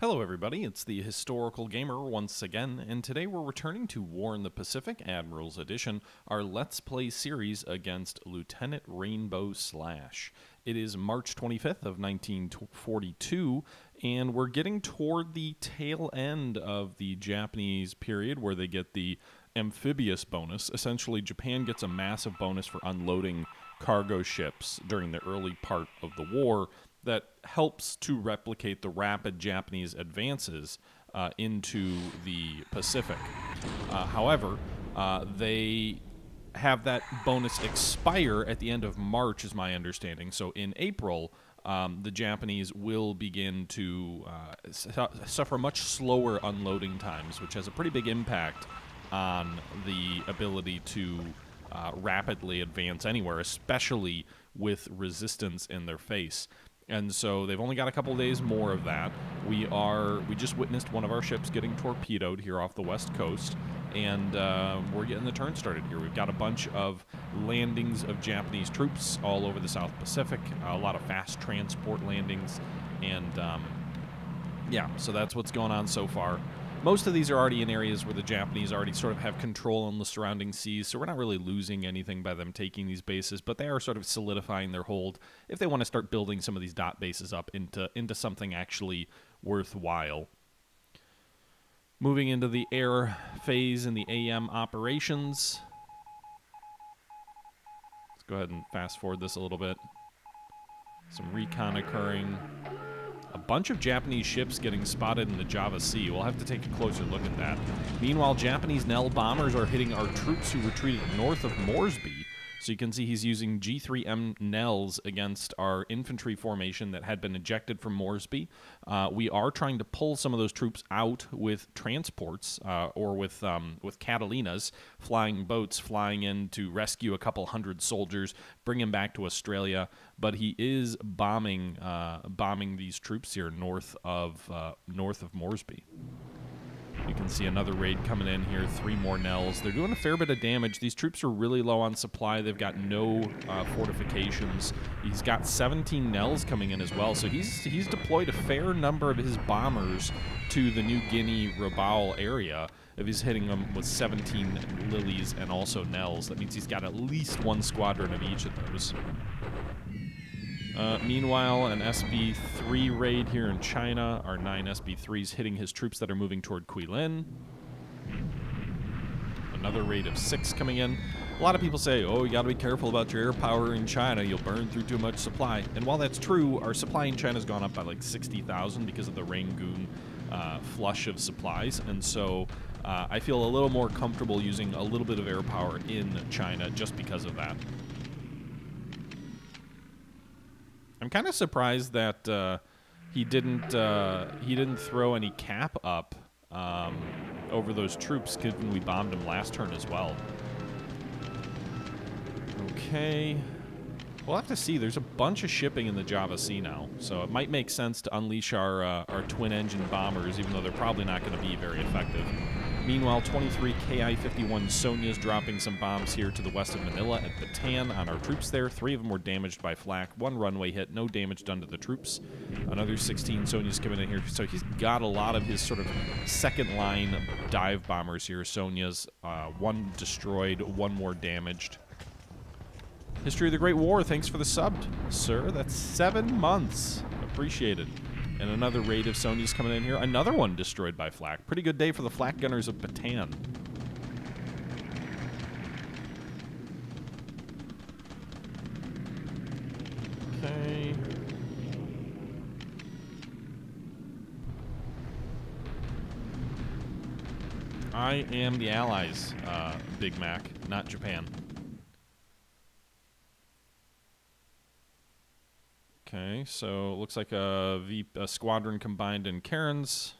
Hello, everybody. It's the Historical Gamer once again, and today we're returning to War in the Pacific Admirals Edition, our Let's Play series against Lieutenant Rainbow Slash. It is March 25th of 1942, and we're getting toward the tail end of the Japanese period where they get the amphibious bonus. Essentially, Japan gets a massive bonus for unloading cargo ships during the early part of the war that helps to replicate the rapid Japanese advances uh, into the Pacific. Uh, however, uh, they have that bonus expire at the end of March, is my understanding. So in April, um, the Japanese will begin to uh, su- suffer much slower unloading times, which has a pretty big impact on the ability to uh, rapidly advance anywhere, especially with resistance in their face. And so they've only got a couple days more of that. We are we just witnessed one of our ships getting torpedoed here off the west coast, and uh, we're getting the turn started here. We've got a bunch of landings of Japanese troops all over the South Pacific, a lot of fast transport landings, and um, yeah, so that's what's going on so far. Most of these are already in areas where the Japanese already sort of have control on the surrounding seas, so we're not really losing anything by them taking these bases, but they are sort of solidifying their hold if they want to start building some of these dot bases up into into something actually worthwhile. Moving into the air phase in the AM operations. Let's go ahead and fast forward this a little bit. Some recon occurring bunch of Japanese ships getting spotted in the Java Sea. We'll have to take a closer look at that. Meanwhile, Japanese Nell bombers are hitting our troops who retreated north of Moresby. So you can see he's using G3M Nells against our infantry formation that had been ejected from Moresby. Uh, we are trying to pull some of those troops out with transports uh, or with um, with Catalinas, flying boats, flying in to rescue a couple hundred soldiers, bring them back to Australia. But he is bombing uh, bombing these troops here north of uh, north of Moresby. You can see another raid coming in here, three more Nells. They're doing a fair bit of damage. These troops are really low on supply. They've got no uh, fortifications. He's got 17 Nells coming in as well, so he's he's deployed a fair number of his bombers to the New Guinea Rabaul area. If he's hitting them with 17 Lilies and also Nells, that means he's got at least one squadron of each of those. Uh, meanwhile, an SB-3 raid here in China. Our nine SB-3s hitting his troops that are moving toward Guilin. Another raid of six coming in. A lot of people say, oh, you got to be careful about your air power in China. You'll burn through too much supply. And while that's true, our supply in China has gone up by like 60,000 because of the Rangoon uh, flush of supplies. And so uh, I feel a little more comfortable using a little bit of air power in China just because of that. I'm kind of surprised that uh, he didn't uh, he didn't throw any cap up um, over those troops given we bombed him last turn as well. Okay. We'll have to see. There's a bunch of shipping in the Java Sea now, so it might make sense to unleash our uh, our twin-engine bombers, even though they're probably not going to be very effective. Meanwhile, 23 Ki-51 Sonia's dropping some bombs here to the west of Manila at Bataan on our troops there. Three of them were damaged by flak. One runway hit, no damage done to the troops. Another 16 Sonia's coming in here. So he's got a lot of his sort of second line dive bombers here. Sonia's uh, one destroyed, one more damaged. History of the Great War, thanks for the sub, sir. That's seven months. Appreciated. And another raid of Sonia's coming in here. Another one destroyed by flak. Pretty good day for the flak gunners of Bataan. Okay. I am the Allies, uh, Big Mac, not Japan. Okay, so it looks like a, v, a squadron combined in Cairns.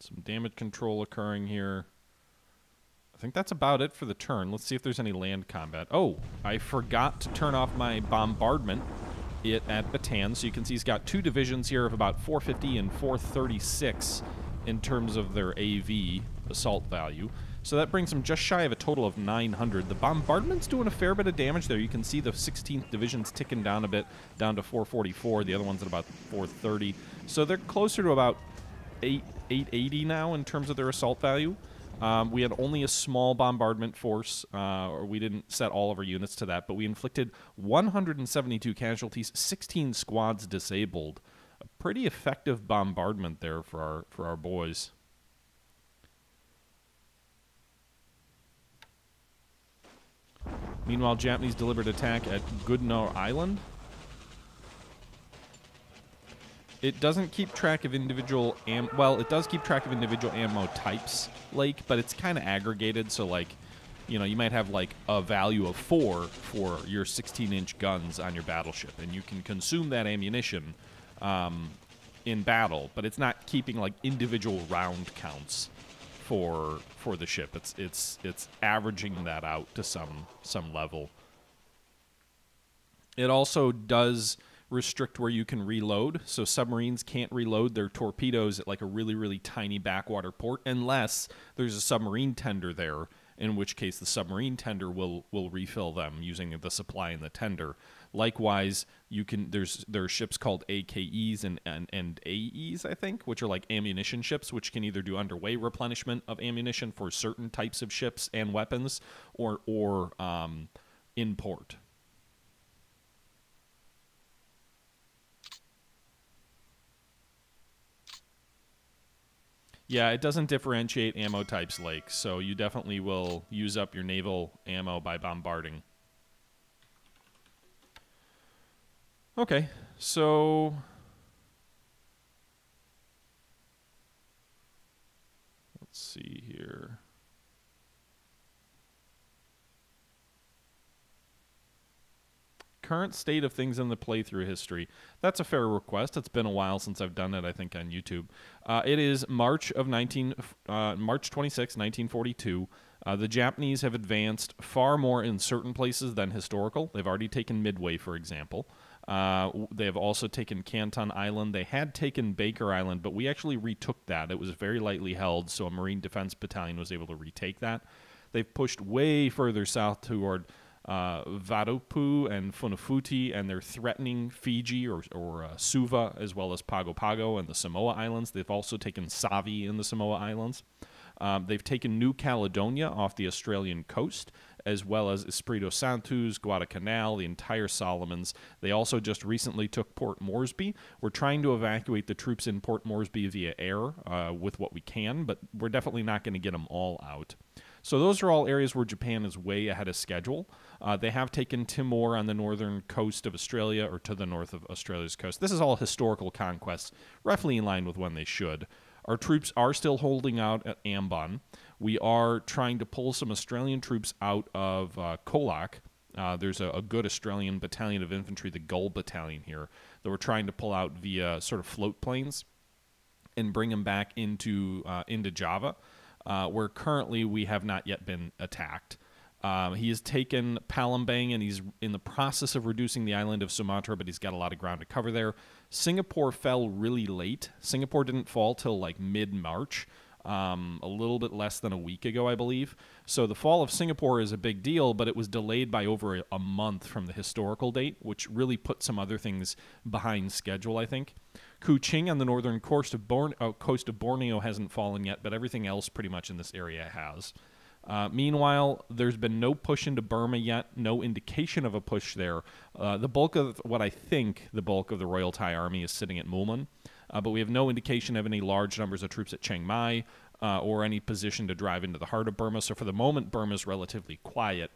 Some damage control occurring here. I think that's about it for the turn. Let's see if there's any land combat. Oh, I forgot to turn off my bombardment it at Bataan. So you can see he's got two divisions here of about 450 and 436 in terms of their AV assault value. So that brings them just shy of a total of 900. The bombardment's doing a fair bit of damage there. You can see the 16th Division's ticking down a bit, down to 444. The other one's at about 430. So they're closer to about 8 880 now in terms of their assault value. Um, we had only a small bombardment force, uh, or we didn't set all of our units to that, but we inflicted 172 casualties, 16 squads disabled. A pretty effective bombardment there for our for our boys. Meanwhile, Japanese delivered attack at Goodenough Island. It doesn't keep track of individual am well, it does keep track of individual ammo types, like, but it's kind of aggregated. So like, you know, you might have like a value of four for your 16-inch guns on your battleship, and you can consume that ammunition um, in battle, but it's not keeping like individual round counts for for the ship. It's it's it's averaging that out to some some level. It also does restrict where you can reload. So submarines can't reload their torpedoes at like a really, really tiny backwater port unless there's a submarine tender there, in which case the submarine tender will will refill them using the supply in the tender. Likewise, you can there's there are ships called AKEs and, and and AEs, I think, which are like ammunition ships, which can either do underway replenishment of ammunition for certain types of ships and weapons, or or um, in port. Yeah, it doesn't differentiate ammo types, Lake, so you definitely will use up your naval ammo by bombarding. Okay, so... Let's see here. current state of things in the playthrough history. That's a fair request. It's been a while since I've done it. I think on YouTube. Uh, it is March of 19 uh, March 26, 1942. Uh, the Japanese have advanced far more in certain places than historical. They've already taken Midway, for example. Uh, they have also taken Canton Island. They had taken Baker Island, but we actually retook that. It was very lightly held, so a Marine Defense Battalion was able to retake that. They've pushed way further south toward uh, and Funafuti, and they're threatening Fiji or, or uh, Suva as well as Pago Pago and the Samoa Islands. They've also taken Savi in the Samoa Islands. Um, they've taken New Caledonia off the Australian coast, as well as Espiritu Santos, Guadalcanal, the entire Solomons. They also just recently took Port Moresby. We're trying to evacuate the troops in Port Moresby via air uh, with what we can, but we're definitely not going to get them all out. So those are all areas where Japan is way ahead of schedule. Uh, they have taken Timor on the northern coast of Australia or to the north of Australia's coast. This is all historical conquests, roughly in line with when they should. Our troops are still holding out at Ambon. We are trying to pull some Australian troops out of uh, Colac. Uh, there's a, a, good Australian battalion of infantry, the Gull Battalion here, that we're trying to pull out via sort of float planes and bring them back into uh, into Java, uh, where currently we have not yet been attacked. Um, he has taken Palembang and he's in the process of reducing the island of Sumatra, but he's got a lot of ground to cover there. Singapore fell really late. Singapore didn't fall till like mid March, um, a little bit less than a week ago, I believe. So the fall of Singapore is a big deal, but it was delayed by over a, month from the historical date, which really put some other things behind schedule, I think. Kuching on the northern coast of, Borne- uh, coast of Borneo hasn't fallen yet, but everything else pretty much in this area has. Uh, meanwhile, there's been no push into Burma yet, no indication of a push there. Uh, the bulk of what I think the bulk of the Royal Thai Army is sitting at Moulmein, uh, but we have no indication of any large numbers of troops at Chiang Mai uh, or any position to drive into the heart of Burma. So for the moment, Burma is relatively quiet.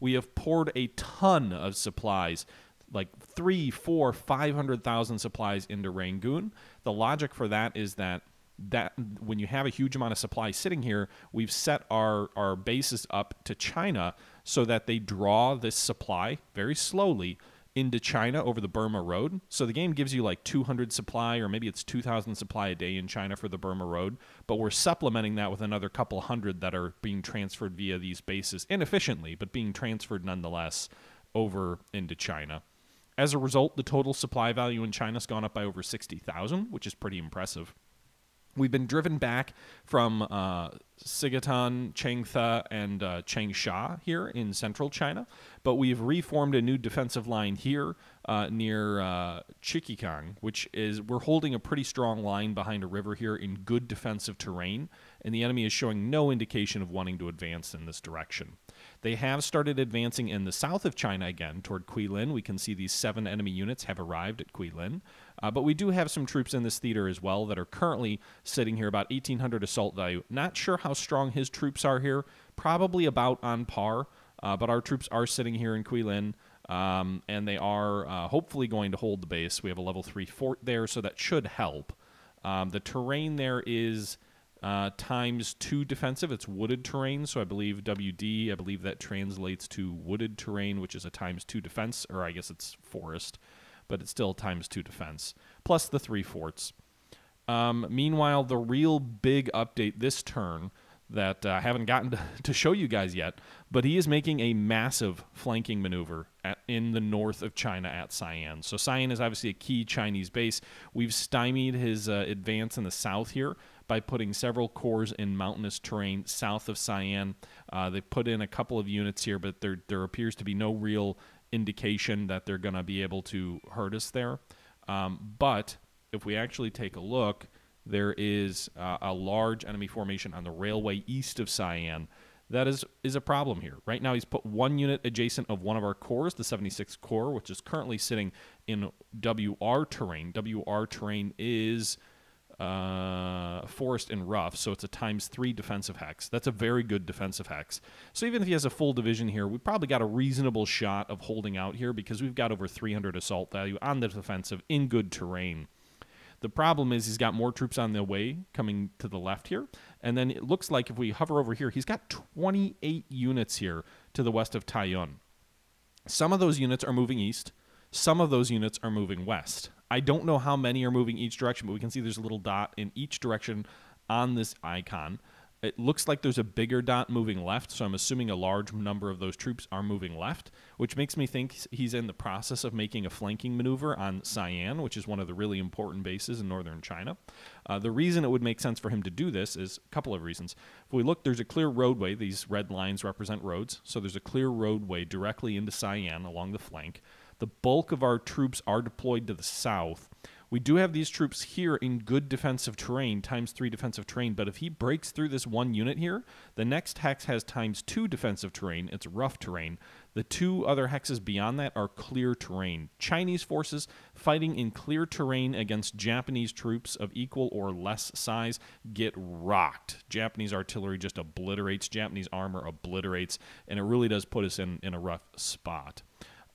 We have poured a ton of supplies like three, four, five hundred thousand supplies into Rangoon. The logic for that is that that when you have a huge amount of supply sitting here, we've set our, our bases up to China so that they draw this supply very slowly into China over the Burma Road. So the game gives you like 200 supply, or maybe it's 2,000 supply a day in China for the Burma Road, but we're supplementing that with another couple hundred that are being transferred via these bases inefficiently, but being transferred nonetheless over into China. As a result, the total supply value in China has gone up by over 60,000, which is pretty impressive. We've been driven back from uh, Sigatan, Changteh, and uh, Changsha here in central China, but we've reformed a new defensive line here uh, near uh, Chikikang, which is we're holding a pretty strong line behind a river here in good defensive terrain, and the enemy is showing no indication of wanting to advance in this direction. They have started advancing in the south of China again toward Guilin. We can see these seven enemy units have arrived at Guilin. Uh, but we do have some troops in this theater as well that are currently sitting here about 1,800 assault value. Not sure how strong his troops are here. Probably about on par. Uh, but our troops are sitting here in Guilin. Um, and they are uh, hopefully going to hold the base. We have a level 3 fort there, so that should help. Um, the terrain there is uh, times two defensive. It's wooded terrain, so I believe WD, I believe that translates to wooded terrain, which is a times two defense, or I guess it's forest, but it's still times two defense, plus the three forts. Um, meanwhile, the real big update this turn that uh, I haven't gotten to, to, show you guys yet, but he is making a massive flanking maneuver at, in the north of China at Sian. So Sian is obviously a key Chinese base. We've stymied his uh, advance in the south here by putting several corps in mountainous terrain south of Sian. Uh, they put in a couple of units here, but there there appears to be no real indication that they're going to be able to hurt us there. Um, but if we actually take a look, there is uh, a large enemy formation on the railway east of Sian. That is is a problem here. Right now, he's put one unit adjacent of one of our corps, the 76th Corps, which is currently sitting in WR terrain. WR terrain is uh, forest and rough, so it's a times three defensive hex. That's a very good defensive hex. So even if he has a full division here, we probably got a reasonable shot of holding out here because we've got over 300 assault value on the defensive in good terrain. The problem is he's got more troops on the way coming to the left here. And then it looks like if we hover over here, he's got 28 units here to the west of Taiyuan. Some of those units are moving east. Some of those units are moving west. I don't know how many are moving each direction, but we can see there's a little dot in each direction on this icon. It looks like there's a bigger dot moving left, so I'm assuming a large number of those troops are moving left, which makes me think he's in the process of making a flanking maneuver on Sian, which is one of the really important bases in northern China. Uh, the reason it would make sense for him to do this is a couple of reasons. If we look, there's a clear roadway. These red lines represent roads, so there's a clear roadway directly into Sian along the flank. The bulk of our troops are deployed to the south. We do have these troops here in good defensive terrain, times three defensive terrain, but if he breaks through this one unit here, the next hex has times two defensive terrain. It's rough terrain. The two other hexes beyond that are clear terrain. Chinese forces fighting in clear terrain against Japanese troops of equal or less size get rocked. Japanese artillery just obliterates, Japanese armor obliterates, and it really does put us in, in a rough spot.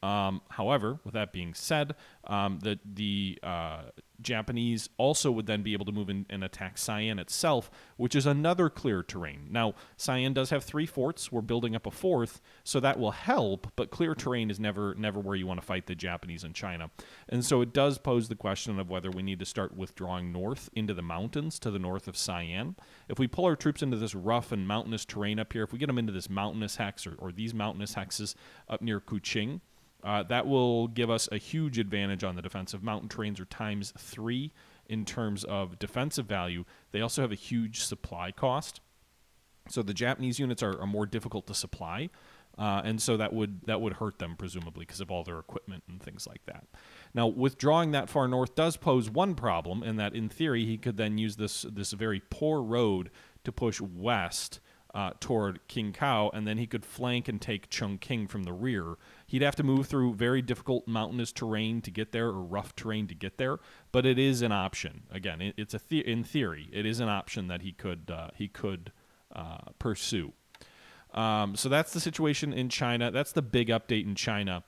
Um, however, with that being said, um, the the uh, Japanese also would then be able to move in and attack Sian itself, which is another clear terrain. Now, Sian does have three forts. We're building up a fourth, so that will help. But clear terrain is never never where you want to fight the Japanese and China, and so it does pose the question of whether we need to start withdrawing north into the mountains to the north of Sian. If we pull our troops into this rough and mountainous terrain up here, if we get them into this mountainous hex or, or these mountainous hexes up near Kuching uh, that will give us a huge advantage on the defensive. Mountain trains are times three in terms of defensive value. They also have a huge supply cost. So the Japanese units are, are more difficult to supply. Uh, and so that would that would hurt them presumably because of all their equipment and things like that. Now, withdrawing that far north does pose one problem in that, in theory, he could then use this this very poor road to push west uh, toward King Kao, and then he could flank and take Chongqing from the rear. He'd have to move through very difficult mountainous terrain to get there, or rough terrain to get there. But it is an option. Again, it, it's a the- in theory, it is an option that he could uh, he could uh, pursue. Um, so that's the situation in China. That's the big update in China.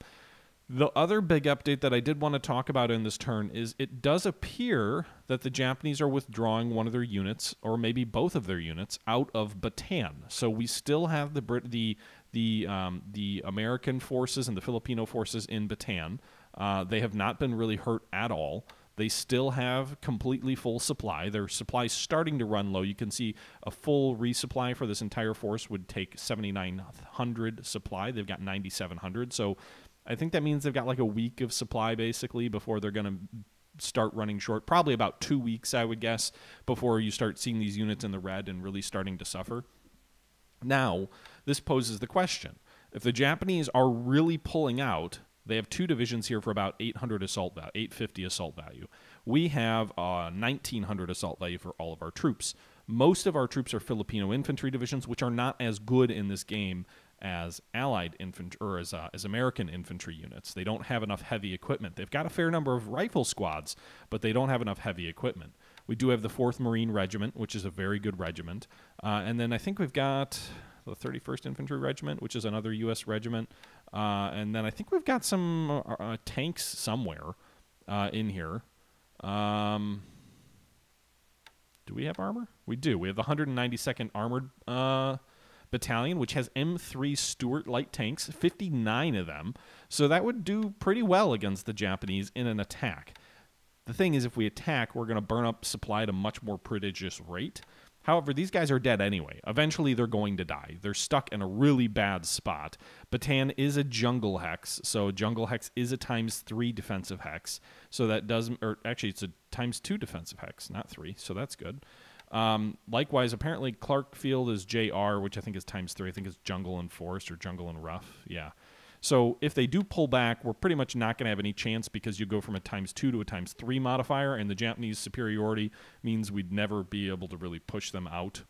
The other big update that I did want to talk about in this turn is it does appear that the Japanese are withdrawing one of their units, or maybe both of their units, out of Bataan. So we still have the Brit- the the um, the American forces and the Filipino forces in Bataan. Uh, they have not been really hurt at all. They still have completely full supply. Their supply starting to run low. You can see a full resupply for this entire force would take 7,900 supply. They've got 9,700. So I think that means they've got like a week of supply basically before they're going to start running short. Probably about two weeks, I would guess, before you start seeing these units in the red and really starting to suffer. Now, this poses the question if the Japanese are really pulling out, they have two divisions here for about 800 assault value, 850 assault value. We have uh, 1900 assault value for all of our troops. Most of our troops are Filipino infantry divisions, which are not as good in this game as Allied infantry or as uh, as American infantry units. They don't have enough heavy equipment. They've got a fair number of rifle squads, but they don't have enough heavy equipment. We do have the Fourth Marine Regiment, which is a very good regiment, uh, and then I think we've got the 31st Infantry Regiment, which is another U.S. regiment, uh, and then I think we've got some uh, uh, tanks somewhere uh, in here. Um, do we have armor? We do. We have the 192nd Armored uh, Battalion, which has M3 Stuart light tanks, 59 of them. So that would do pretty well against the Japanese in an attack. The thing is, if we attack, we're going to burn up supply at a much more prodigious rate. However, these guys are dead anyway. Eventually, they're going to die. They're stuck in a really bad spot. Bataan is a jungle hex, so jungle hex is a times three defensive hex. So that doesn't, or actually, it's a times two defensive hex, not three. So that's good. Um, likewise, apparently, Clark Field is JR, which I think is times three. I think it's jungle and forest or jungle and rough. Yeah. So if they do pull back, we're pretty much not going to have any chance because you go from a times two to a times three modifier, and the Japanese superiority means we'd never be able to really push them out.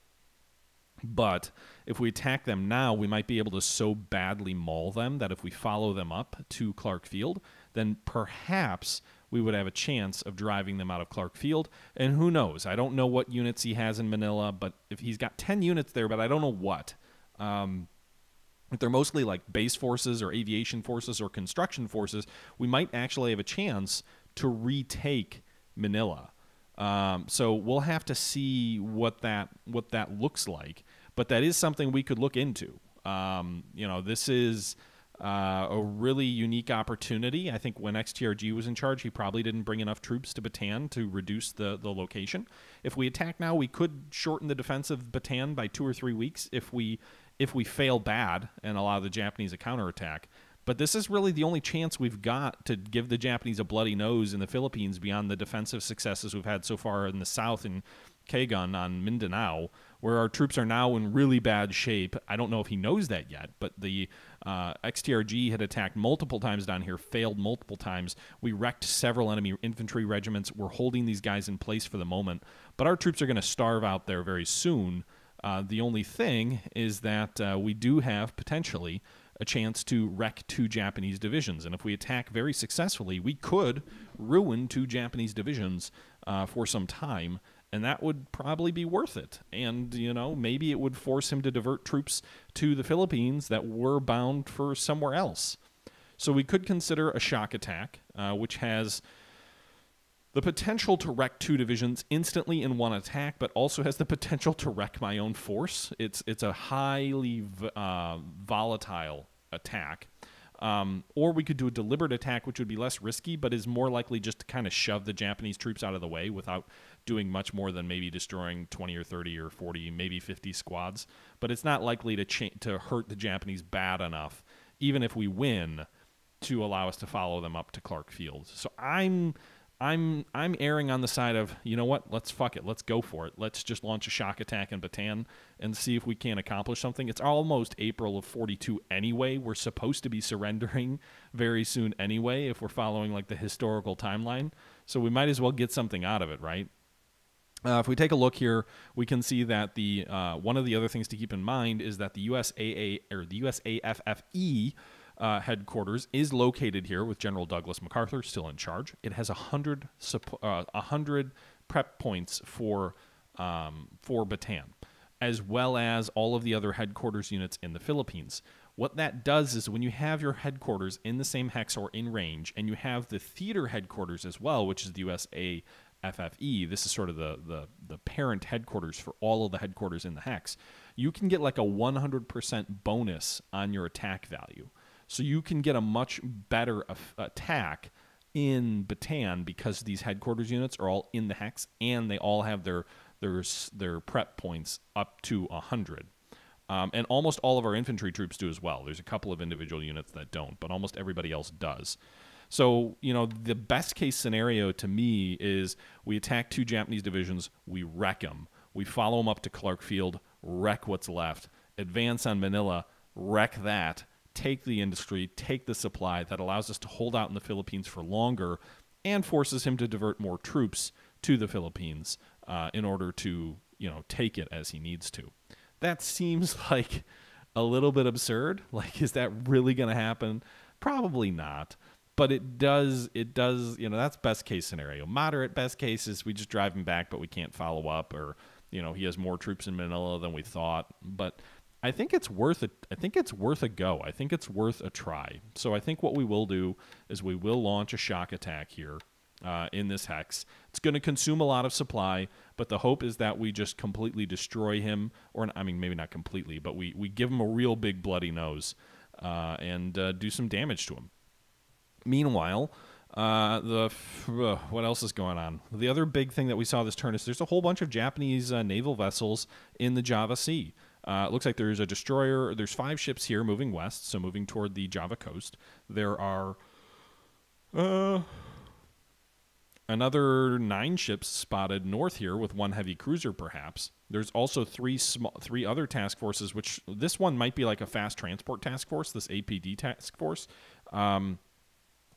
But if we attack them now, we might be able to so badly maul them that if we follow them up to Clark Field, then perhaps we would have a chance of driving them out of Clark Field. And who knows? I don't know what units he has in Manila, but if he's got 10 units there, but I don't know what. Um, if they're mostly like base forces or aviation forces or construction forces, we might actually have a chance to retake Manila. Um, so we'll have to see what that what that looks like. But that is something we could look into. Um, you know, this is uh, a really unique opportunity. I think when XTRG was in charge, he probably didn't bring enough troops to Bataan to reduce the, the location. If we attack now, we could shorten the defense of Bataan by two or three weeks if we if we fail bad and allow the Japanese a counterattack. But this is really the only chance we've got to give the Japanese a bloody nose in the Philippines beyond the defensive successes we've had so far in the south in Kagon on Mindanao, where our troops are now in really bad shape. I don't know if he knows that yet, but the uh, XTRG had attacked multiple times down here, failed multiple times. We wrecked several enemy infantry regiments. We're holding these guys in place for the moment, but our troops are going to starve out there very soon. Uh, the only thing is that uh, we do have potentially a chance to wreck two Japanese divisions. And if we attack very successfully, we could ruin two Japanese divisions uh, for some time. And that would probably be worth it. And, you know, maybe it would force him to divert troops to the Philippines that were bound for somewhere else. So we could consider a shock attack, uh, which has the potential to wreck two divisions instantly in one attack, but also has the potential to wreck my own force. It's it's a highly uh, volatile attack. Um, or we could do a deliberate attack, which would be less risky, but is more likely just to kind of shove the Japanese troops out of the way without doing much more than maybe destroying 20 or 30 or 40, maybe 50 squads. But it's not likely to cha- to hurt the Japanese bad enough, even if we win, to allow us to follow them up to Clark Field. So I'm I'm I'm erring on the side of you know what? Let's fuck it. Let's go for it. Let's just launch a shock attack in Bataan and see if we can accomplish something. It's almost April of 42 anyway. We're supposed to be surrendering very soon anyway if we're following like the historical timeline. So we might as well get something out of it right uh, if we take a look here, we can see that the uh, one of the other things to keep in mind is that the USAA or the USAFFE uh, headquarters is located here with General Douglas MacArthur still in charge. It has a hundred uh, hundred prep points for um, for Bataan, as well as all of the other headquarters units in the Philippines. What that does is when you have your headquarters in the same hex or in range, and you have the theater headquarters as well, which is the USA FFE, this is sort of the, the, the parent headquarters for all of the headquarters in the hex, you can get like a 100% bonus on your attack value. So you can get a much better attack in Bataan because these headquarters units are all in the hex and they all have their their their prep points up to 100. Um, and almost all of our infantry troops do as well. There's a couple of individual units that don't, but almost everybody else does. So, you know, the best case scenario to me is we attack two Japanese divisions, we wreck them. We follow them up to Clark Field, wreck what's left, advance on Manila, wreck that, take the industry, take the supply that allows us to hold out in the Philippines for longer and forces him to divert more troops to the Philippines uh, in order to, you know, take it as he needs to. That seems like a little bit absurd. Like, is that really going to happen? Probably not. But it does, it does, you know, that's best case scenario. Moderate best case is we just drive him back, but we can't follow up, or, you know, he has more troops in Manila than we thought. But I think it's worth it. I think it's worth a go. I think it's worth a try. So I think what we will do is we will launch a shock attack here uh, in this hex. It's going to consume a lot of supply, but the hope is that we just completely destroy him, or I mean, maybe not completely, but we we give him a real big bloody nose uh, and uh, do some damage to him. Meanwhile. Uh, the uh, what else is going on? The other big thing that we saw this turn is there's a whole bunch of Japanese uh, naval vessels in the Java Sea. Uh, it looks like there's a destroyer. There's five ships here moving west, so moving toward the Java coast. There are uh, another nine ships spotted north here with one heavy cruiser perhaps there's also three small three other task forces which this one might be like a fast transport task force this apd task force um,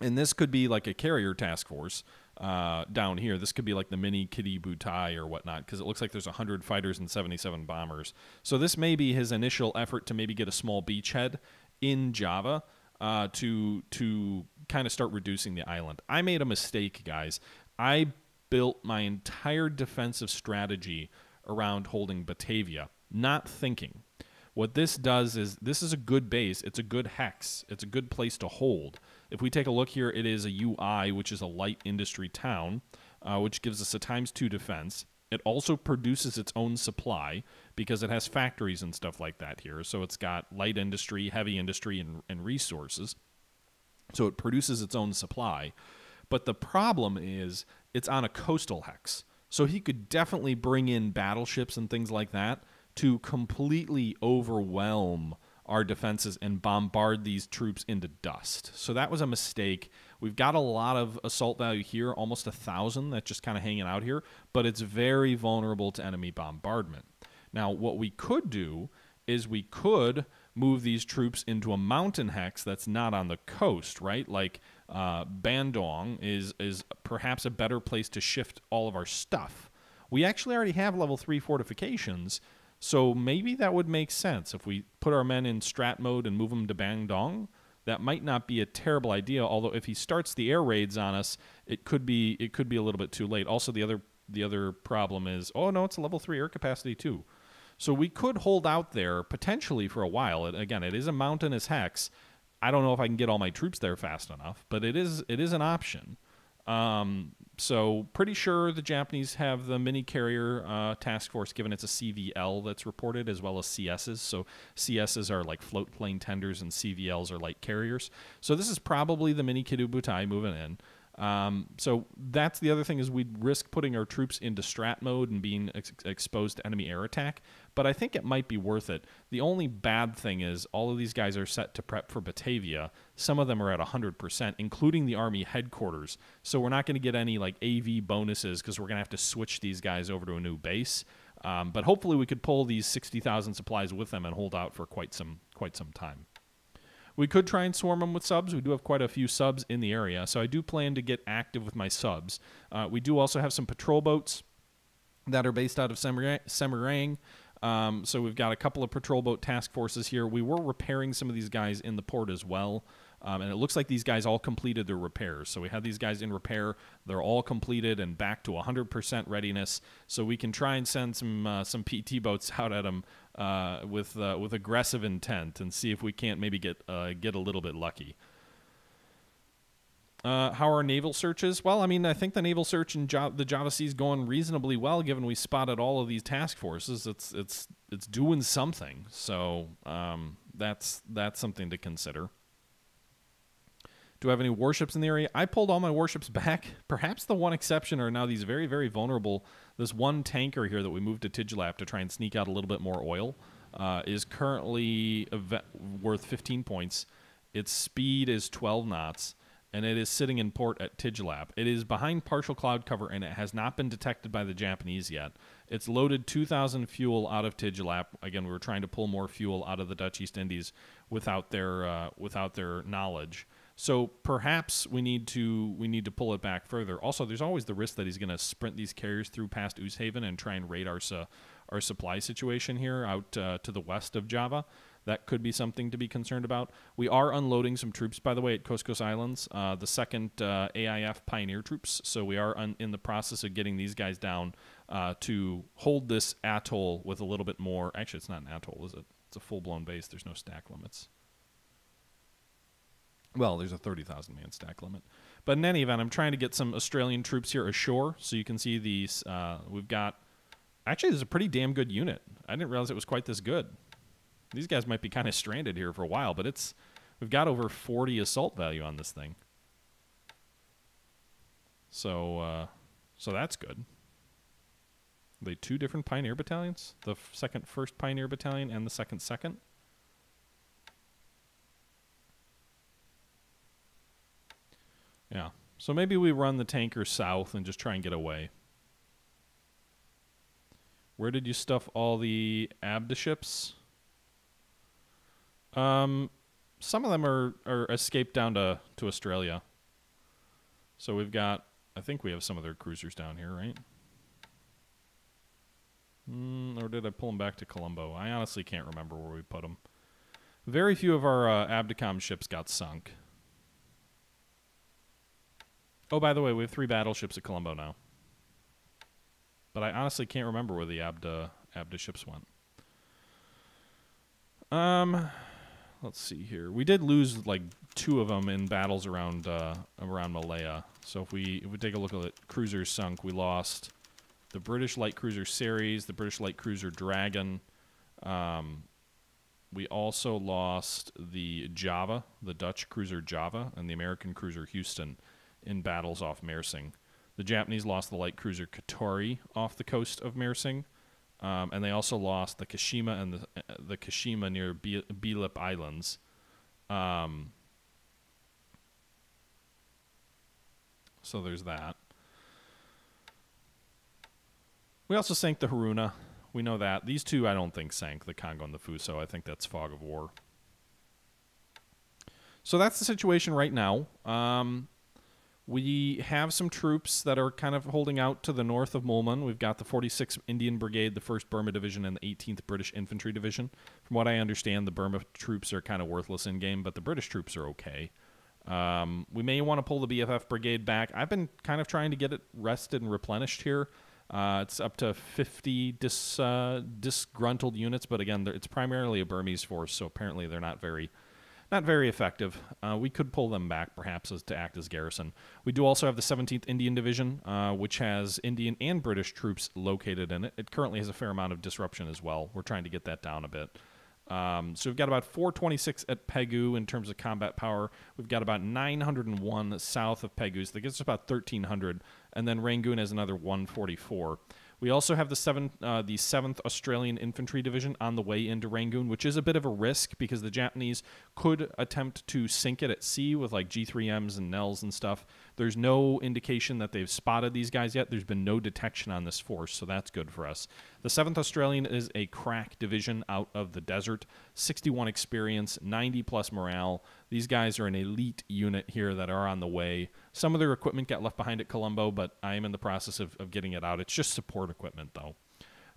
and this could be like a carrier task force uh, down here this could be like the mini Kido Butai or whatnot because it looks like there's 100 fighters and 77 bombers so this may be his initial effort to maybe get a small beachhead in java uh, to to kind of start reducing the island. I made a mistake, guys. I built my entire defensive strategy around holding Batavia, not thinking. What this does is this is a good base. It's a good hex. It's a good place to hold. If we take a look here, it is a UI, which is a light industry town, uh, which gives us a times two defense. It also produces its own supply because it has factories and stuff like that here. So it's got light industry, heavy industry, and, and resources. So it produces its own supply. But the problem is it's on a coastal hex. So he could definitely bring in battleships and things like that to completely overwhelm our defenses and bombard these troops into dust. So that was a mistake. We've got a lot of assault value here, almost a thousand that's just kind of hanging out here, but it's very vulnerable to enemy bombardment. Now, what we could do is we could move these troops into a mountain hex that's not on the coast, right? Like uh, Bandung is is perhaps a better place to shift all of our stuff. We actually already have level three fortifications, so maybe that would make sense if we put our men in strat mode and move them to Bandung that might not be a terrible idea. Although if he starts the air raids on us, it could be it could be a little bit too late. Also, the other the other problem is, oh no, it's a level three air capacity too. So we could hold out there potentially for a while. It, again, it is a mountainous hex. I don't know if I can get all my troops there fast enough, but it is it is an option. Um, so pretty sure the Japanese have the mini carrier uh, task force, given it's a CVL that's reported, as well as CSs. So CSs are like float plane tenders, and CVLs are light carriers. So this is probably the mini Kido moving in. Um, so that's the other thing is we'd risk putting our troops into strat mode and being ex- exposed to enemy air attack. But I think it might be worth it. The only bad thing is all of these guys are set to prep for Batavia. Some of them are at 100%, including the army headquarters. So we're not going to get any like AV bonuses because we're going to have to switch these guys over to a new base. Um, but hopefully we could pull these 60,000 supplies with them and hold out for quite some quite some time. We could try and swarm them with subs. We do have quite a few subs in the area, so I do plan to get active with my subs. Uh, we do also have some patrol boats that are based out of Semarang. Um, so we've got a couple of patrol boat task forces here. We were repairing some of these guys in the port as well. Um, and it looks like these guys all completed their repairs. So we had these guys in repair. They're all completed and back to 100% readiness. So we can try and send some uh, some PT boats out at them uh, with uh, with aggressive intent and see if we can't maybe get uh, get a little bit lucky. Uh, how are naval searches? Well, I mean, I think the naval search in jo- the Java Sea is going reasonably well, given we spotted all of these task forces. It's it's it's doing something, so um, that's that's something to consider. Do I have any warships in the area? I pulled all my warships back. Perhaps the one exception are now these very, very vulnerable. This one tanker here that we moved to Tijlap to try and sneak out a little bit more oil uh, is currently worth 15 points. Its speed is 12 knots. and it is sitting in port at Tijlap. It is behind partial cloud cover, and it has not been detected by the Japanese yet. It's loaded 2,000 fuel out of Tijlap. Again, we were trying to pull more fuel out of the Dutch East Indies without their uh, without their knowledge. So perhaps we need to we need to pull it back further. Also, there's always the risk that he's going to sprint these carriers through past Oosthaven and try and raid our su- our supply situation here out uh, to the west of Java. That could be something to be concerned about. We are unloading some troops, by the way, at Cocos Islands, uh, the second uh, AIF Pioneer troops. So we are in the process of getting these guys down uh, to hold this atoll with a little bit more. Actually, it's not an atoll, is it? It's a full blown base. There's no stack limits. Well, there's a 30,000 man stack limit. But in any event, I'm trying to get some Australian troops here ashore. So you can see these. Uh, we've got. Actually, there's a pretty damn good unit. I didn't realize it was quite this good. These guys might be kind of stranded here for a while, but it's we've got over 40 assault value on this thing. So uh, so that's good. Are they two different pioneer battalions? The second first pioneer battalion and the second second? Yeah. So maybe we run the tanker south and just try and get away. Where did you stuff all the Abda ships? Um, some of them are, are escaped down to, to Australia. So we've got, I think we have some of their cruisers down here, right? Mm, or did I pull them back to Colombo? I honestly can't remember where we put them. Very few of our uh, ABDACOM ships got sunk. Oh, by the way, we have three battleships at Colombo now. But I honestly can't remember where the Abda Abda ships went. Um, let's see here. We did lose like two of them in battles around uh, around Malaya. So if we if we take a look at it, cruisers sunk, we lost the British light cruiser Ceres, the British light cruiser Dragon. Um, we also lost the Java, the Dutch cruiser Java, and the American cruiser Houston in battles off Mersing. The Japanese lost the light cruiser Katori off the coast of Mersing, um, and they also lost the Kashima and the the Kashima near Bilip Islands. Um, so there's that. We also sank the Haruna. We know that. These two I don't think sank, the Kongo and the Fuso. I think that's fog of war. So that's the situation right now. Um, we have some troops that are kind of holding out to the north of Moulmein. We've got the 46th Indian Brigade, the 1st Burma Division, and the 18th British Infantry Division. From what I understand, the Burma troops are kind of worthless in game, but the British troops are okay. Um, we may want to pull the BFF Brigade back. I've been kind of trying to get it rested and replenished here. Uh, it's up to 50 dis, uh, disgruntled units, but again, it's primarily a Burmese force, so apparently they're not very not very effective. Uh, we could pull them back, perhaps, as to act as garrison. We do also have the 17th Indian Division, uh, which has Indian and British troops located in it. It currently has a fair amount of disruption as well. We're trying to get that down a bit. Um, so we've got about 426 at Pegu in terms of combat power. We've got about 901 south of Pegu, so that gives us about 1,300. And then Rangoon has another 144. We also have the seventh, uh, the seventh Australian Infantry Division on the way into Rangoon, which is a bit of a risk because the Japanese could attempt to sink it at sea with like G3Ms and Nells and stuff. There's no indication that they've spotted these guys yet. There's been no detection on this force, so that's good for us. The 7th Australian is a crack division out of the desert, 61 experience, 90 plus morale. These guys are an elite unit here that are on the way. Some of their equipment got left behind at Colombo, but I am in the process of, of getting it out. It's just support equipment, though.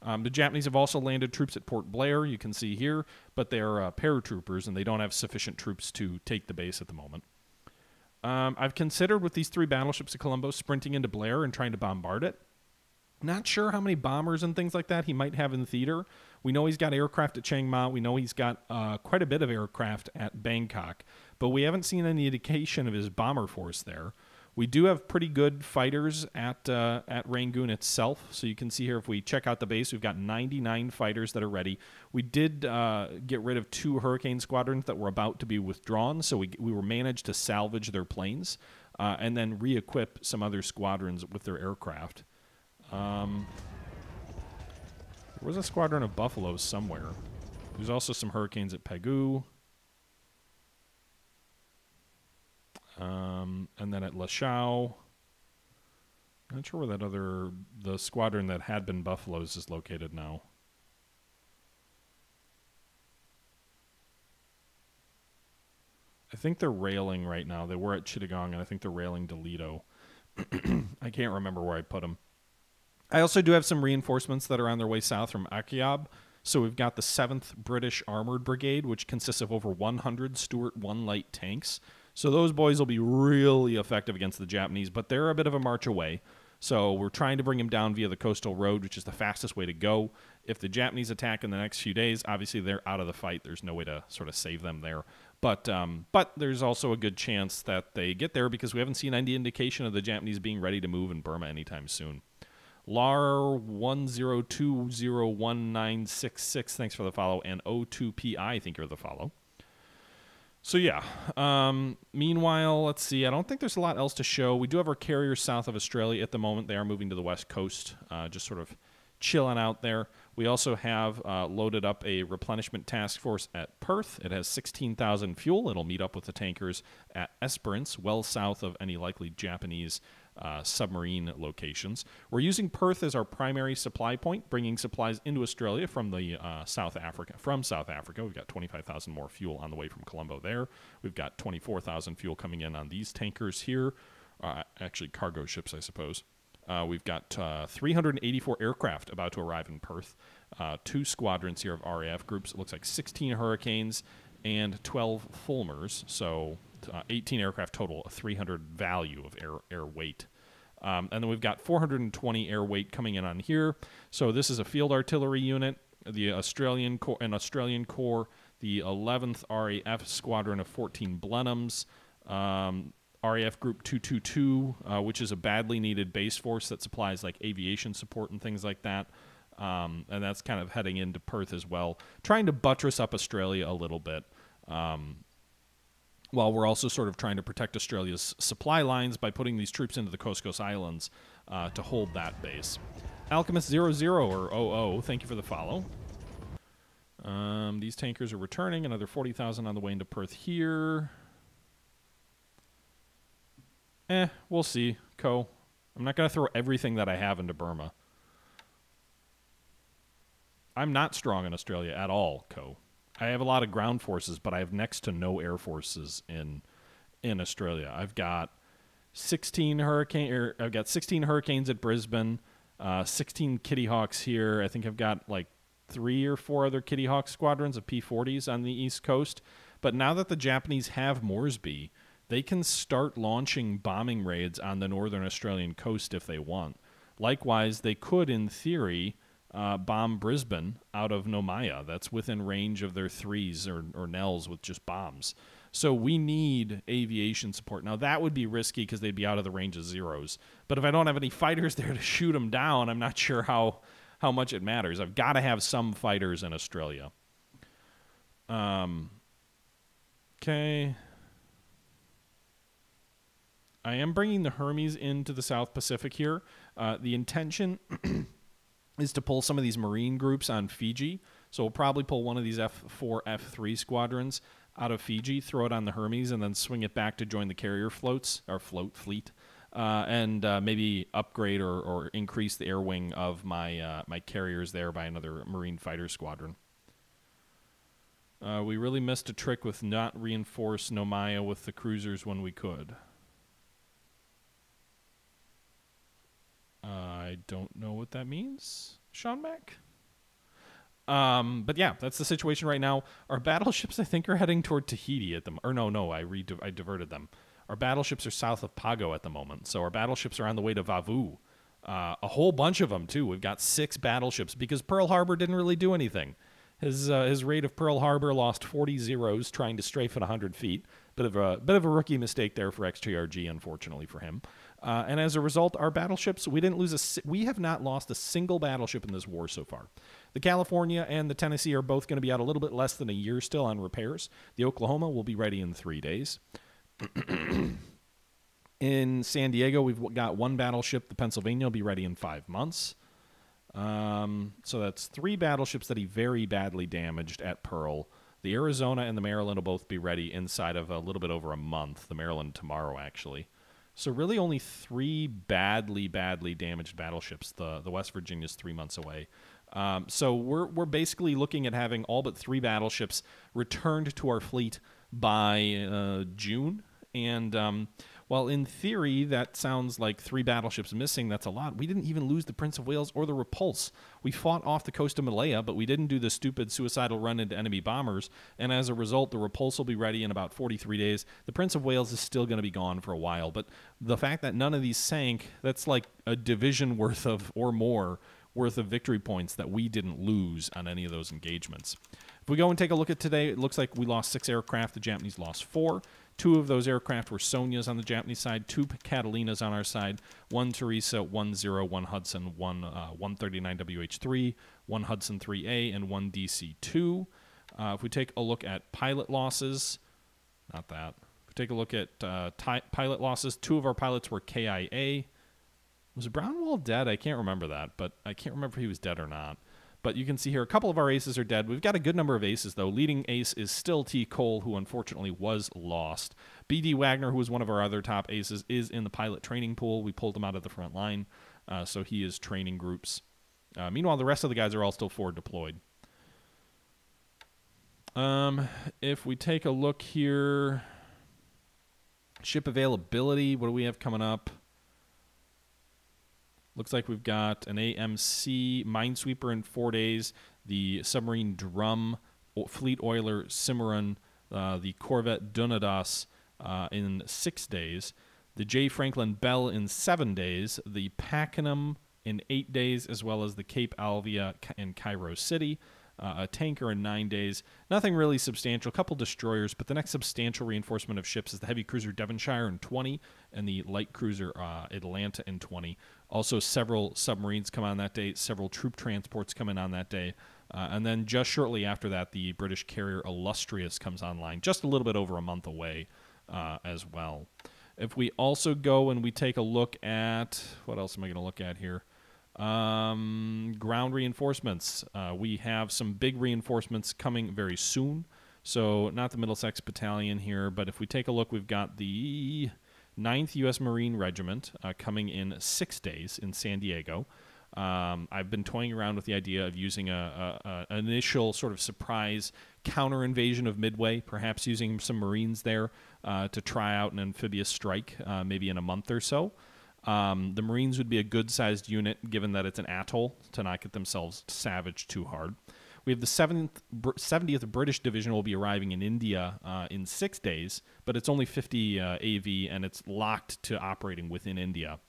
Um, the Japanese have also landed troops at Port Blair, you can see here, but they are uh, paratroopers and they don't have sufficient troops to take the base at the moment. Um, I've considered with these three battleships of Colombo sprinting into Blair and trying to bombard it. Not sure how many bombers and things like that he might have in the theater. We know he's got aircraft at Chiang Mai. We know he's got uh, quite a bit of aircraft at Bangkok, but we haven't seen any indication of his bomber force there. We do have pretty good fighters at uh, at Rangoon itself. So you can see here if we check out the base, we've got 99 fighters that are ready. We did uh, get rid of two Hurricane squadrons that were about to be withdrawn, so we we were managed to salvage their planes uh, and then re-equip some other squadrons with their aircraft. Um, there was a squadron of buffaloes somewhere. There's also some hurricanes at Pegu. Um, and then at Lashio, not sure where that other the squadron that had been Buffaloes is located now. I think they're railing right now. They were at Chittagong, and I think they're railing Toledo. I can't remember where I put them. I also do have some reinforcements that are on their way south from Akyab. So we've got the 7th British Armored Brigade, which consists of over 100 Stuart 1 light tanks. So those boys will be really effective against the Japanese, but they're a bit of a march away. So we're trying to bring them down via the coastal road, which is the fastest way to go. If the Japanese attack in the next few days, obviously they're out of the fight. There's no way to sort of save them there. But um, but there's also a good chance that they get there because we haven't seen any indication of the Japanese being ready to move in Burma anytime soon. LAR one zero two zero one nine six six. Thanks for the follow, and O2PI. I think you're the follow. So yeah. Um, meanwhile, let's see. I don't think there's a lot else to show. We do have our carriers south of Australia at the moment. They are moving to the west coast, uh, just sort of chilling out there. We also have uh, loaded up a replenishment task force at Perth. It has 16,000 fuel. It'll meet up with the tankers at Esperance, well south of any likely Japanese uh, submarine locations. We're using Perth as our primary supply point, bringing supplies into Australia from the uh, South Africa. From South Africa, we've got 25,000 more fuel on the way from Colombo. There, we've got 24,000 fuel coming in on these tankers here. Uh, actually, cargo ships, I suppose. Uh, we've got uh, 384 aircraft about to arrive in Perth. Uh, two squadrons here of RAF groups. It looks like 16 Hurricanes and 12 Fulmars. So uh, 18 aircraft total, a 300 value of air, air weight. Um, and then we've got 420 air weight coming in on here. So this is a field artillery unit, the Australian Corps, an Australian Corps, the 11th RAF squadron of 14 Blenheims, um, RAF Group 222, uh, which is a badly needed base force that supplies like aviation support and things like that. Um, and that's kind of heading into Perth as well, trying to buttress up Australia a little bit. Um, while we're also sort of trying to protect Australia's supply lines by putting these troops into the Cocos Islands uh, to hold that base. Alchemist 00 or 00, thank you for the follow. Um, these tankers are returning, another 40,000 on the way into Perth here. Eh, we'll see, Co. I'm not going to throw everything that I have into Burma. I'm not strong in Australia at all, Co. I have a lot of ground forces, but I have next to no air forces in in Australia. I've got 16 hurricane or I've got 16 hurricanes at Brisbane, uh, 16 Kitty Hawks here. I think I've got like three or four other Kitty Hawk squadrons of P40s on the east coast. But now that the Japanese have Moresby, they can start launching bombing raids on the northern Australian coast if they want. Likewise, they could, in theory, uh, bomb Brisbane out of Noumea. That's within range of their threes or, or Nells with just bombs. So we need aviation support. Now that would be risky because they'd be out of the range of zeros. But if I don't have any fighters there to shoot them down, I'm not sure how how much it matters. I've got to have some fighters in Australia. Um. Okay. I am bringing the Hermes into the South Pacific here. Uh, the intention is to pull some of these Marine groups on Fiji. So we'll probably pull one of these F4, F3 squadrons out of Fiji, throw it on the Hermes, and then swing it back to join the carrier floats, or float fleet. Uh, and uh, maybe upgrade or, or increase the air wing of my uh, my carriers there by another Marine fighter squadron. Uh, we really missed a trick with not reinforce Noumea with the cruisers when we could. I don't know what that means, Sean Mack. Um, but yeah, that's the situation right now. Our battleships, I think, are heading toward Tahiti at the or no, no, I re- I diverted them. Our battleships are south of Pago at the moment, so our battleships are on the way to Vavau. Uh, a whole bunch of them too. We've got six battleships because Pearl Harbor didn't really do anything. His uh, his raid of Pearl Harbor lost 40 zeros trying to strafe at 100 feet. Bit of a bit of a rookie mistake there for XTRG, unfortunately for him. Uh, and as a result, our battleships, we didn't lose a, we have not lost a single battleship in this war so far. The California and the Tennessee are both going to be out a little bit less than a year still on repairs. The Oklahoma will be ready in three days. in San Diego, we've got one battleship. The Pennsylvania will be ready in five months. Um, so that's three battleships that he very badly damaged at Pearl The Arizona and the Maryland will both be ready inside of a little bit over a month. The Maryland tomorrow, actually. So really, only three badly, badly damaged battleships. The the West Virginia's three months away. Um, so we're we're basically looking at having all but three battleships returned to our fleet by uh, June. And um, while in theory that sounds like three battleships missing, that's a lot. We didn't even lose the Prince of Wales or the Repulse. We fought off the coast of Malaya, but we didn't do the stupid suicidal run into enemy bombers. And as a result, the Repulse will be ready in about 43 days. The Prince of Wales is still going to be gone for a while. But the fact that none of these sank, that's like a division worth of or more worth of victory points that we didn't lose on any of those engagements. If we go and take a look at today, it looks like we lost six aircraft. The Japanese lost four. Two of those aircraft were Sonias on the Japanese side, two Catalinas on our side, one Teresa, one Zero, one Hudson, one uh, 139 WH3, one Hudson 3A, and one DC2. Uh, if we take a look at pilot losses, not that. If we take a look at uh, pilot losses, two of our pilots were KIA. Was Brownwall dead? I can't remember that, but I can't remember if he was dead or not. But you can see here a couple of our aces are dead. We've got a good number of aces, though. Leading ace is still T. Cole, who unfortunately was lost. B.D. Wagner, who was one of our other top aces, is in the pilot training pool. We pulled him out of the front line, uh, so he is training groups. Uh, meanwhile, the rest of the guys are all still forward deployed. Um, if we take a look here, ship availability, what do we have coming up? Looks like we've got an AMC Minesweeper in four days, the submarine Drum, Fleet Oiler Cimarron, uh, the Corvette Dunadas uh, in six days, the J. Franklin Bell in seven days, the Pakenham in eight days, as well as the Cape Alvia in Cairo City uh, a tanker in nine days. Nothing really substantial. A couple destroyers, but the next substantial reinforcement of ships is the heavy cruiser Devonshire in 20 and the light cruiser uh, Atlanta in 20. Also, several submarines come on that day. Several troop transports come in on that day. Uh, and then just shortly after that, the British carrier Illustrious comes online, just a little bit over a month away uh, as well. If we also go and we take a look at what else am I going to look at here? Um, ground reinforcements. Uh, we have some big reinforcements coming very soon. So, not the Middlesex Battalion here, but if we take a look, we've got the 9th U.S. Marine Regiment uh, coming in six days in San Diego. Um, I've been toying around with the idea of using a, a, a, an initial sort of surprise counter invasion of Midway, perhaps using some Marines there uh, to try out an amphibious strike, uh, maybe in a month or so. Um, the Marines would be a good sized unit given that it's an atoll to not get themselves savaged too hard. We have the 7th, 70th British Division will be arriving in India uh, in six days, but it's only 50 uh, AV and it's locked to operating within India.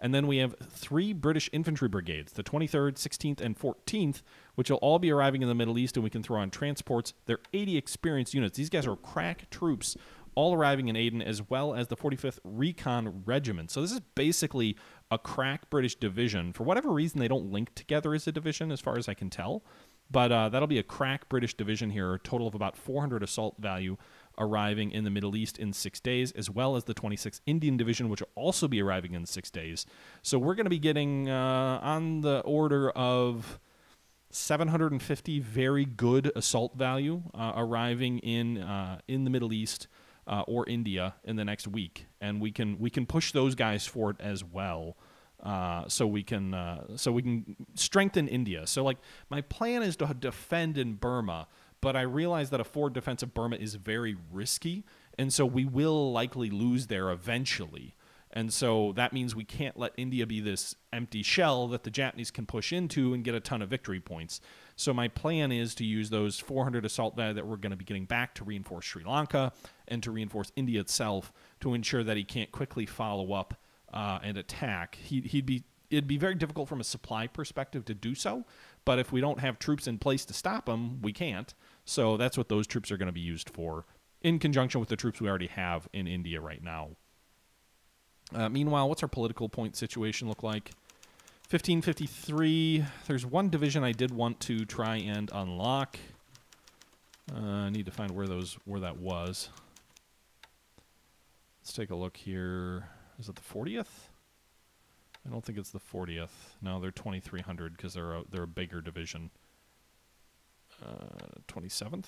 And then we have three British infantry brigades, the 23rd, 16th, and 14th, which will all be arriving in the Middle East, and we can throw on transports. They're 80 experienced units. These guys are crack troops all arriving in Aden, as well as the 45th Recon Regiment. So this is basically a crack British division. For whatever reason, they don't link together as a division, as far as I can tell. But uh, that'll be a crack British division here, a total of about 400 assault value arriving in the Middle East in six days, as well as the 26th Indian Division, which will also be arriving in six days. So we're going to be getting uh, on the order of 750 very good assault value uh, arriving in uh, in the Middle East uh, or India in the next week, and we can we can push those guys forward as well. Uh, so we can uh, so we can strengthen India. So like my plan is to defend in Burma, but I realize that a forward defense of Burma is very risky, and so we will likely lose there eventually. And so that means we can't let India be this empty shell that the Japanese can push into and get a ton of victory points. So my plan is to use those 400 assault that we're going to be getting back to reinforce Sri Lanka and to reinforce India itself to ensure that he can't quickly follow up uh, and attack. He, he'd be it'd be very difficult from a supply perspective to do so. But if we don't have troops in place to stop him, we can't. So that's what those troops are going to be used for, in conjunction with the troops we already have in India right now. Uh, meanwhile, what's our political point situation look like? 1553. There's one division I did want to try and unlock. Uh, I need to find where those where that was. Let's take a look here. Is it the 40th? I don't think it's the 40th. No, they're 2300 because they're a, they're a bigger division. Uh, 27th.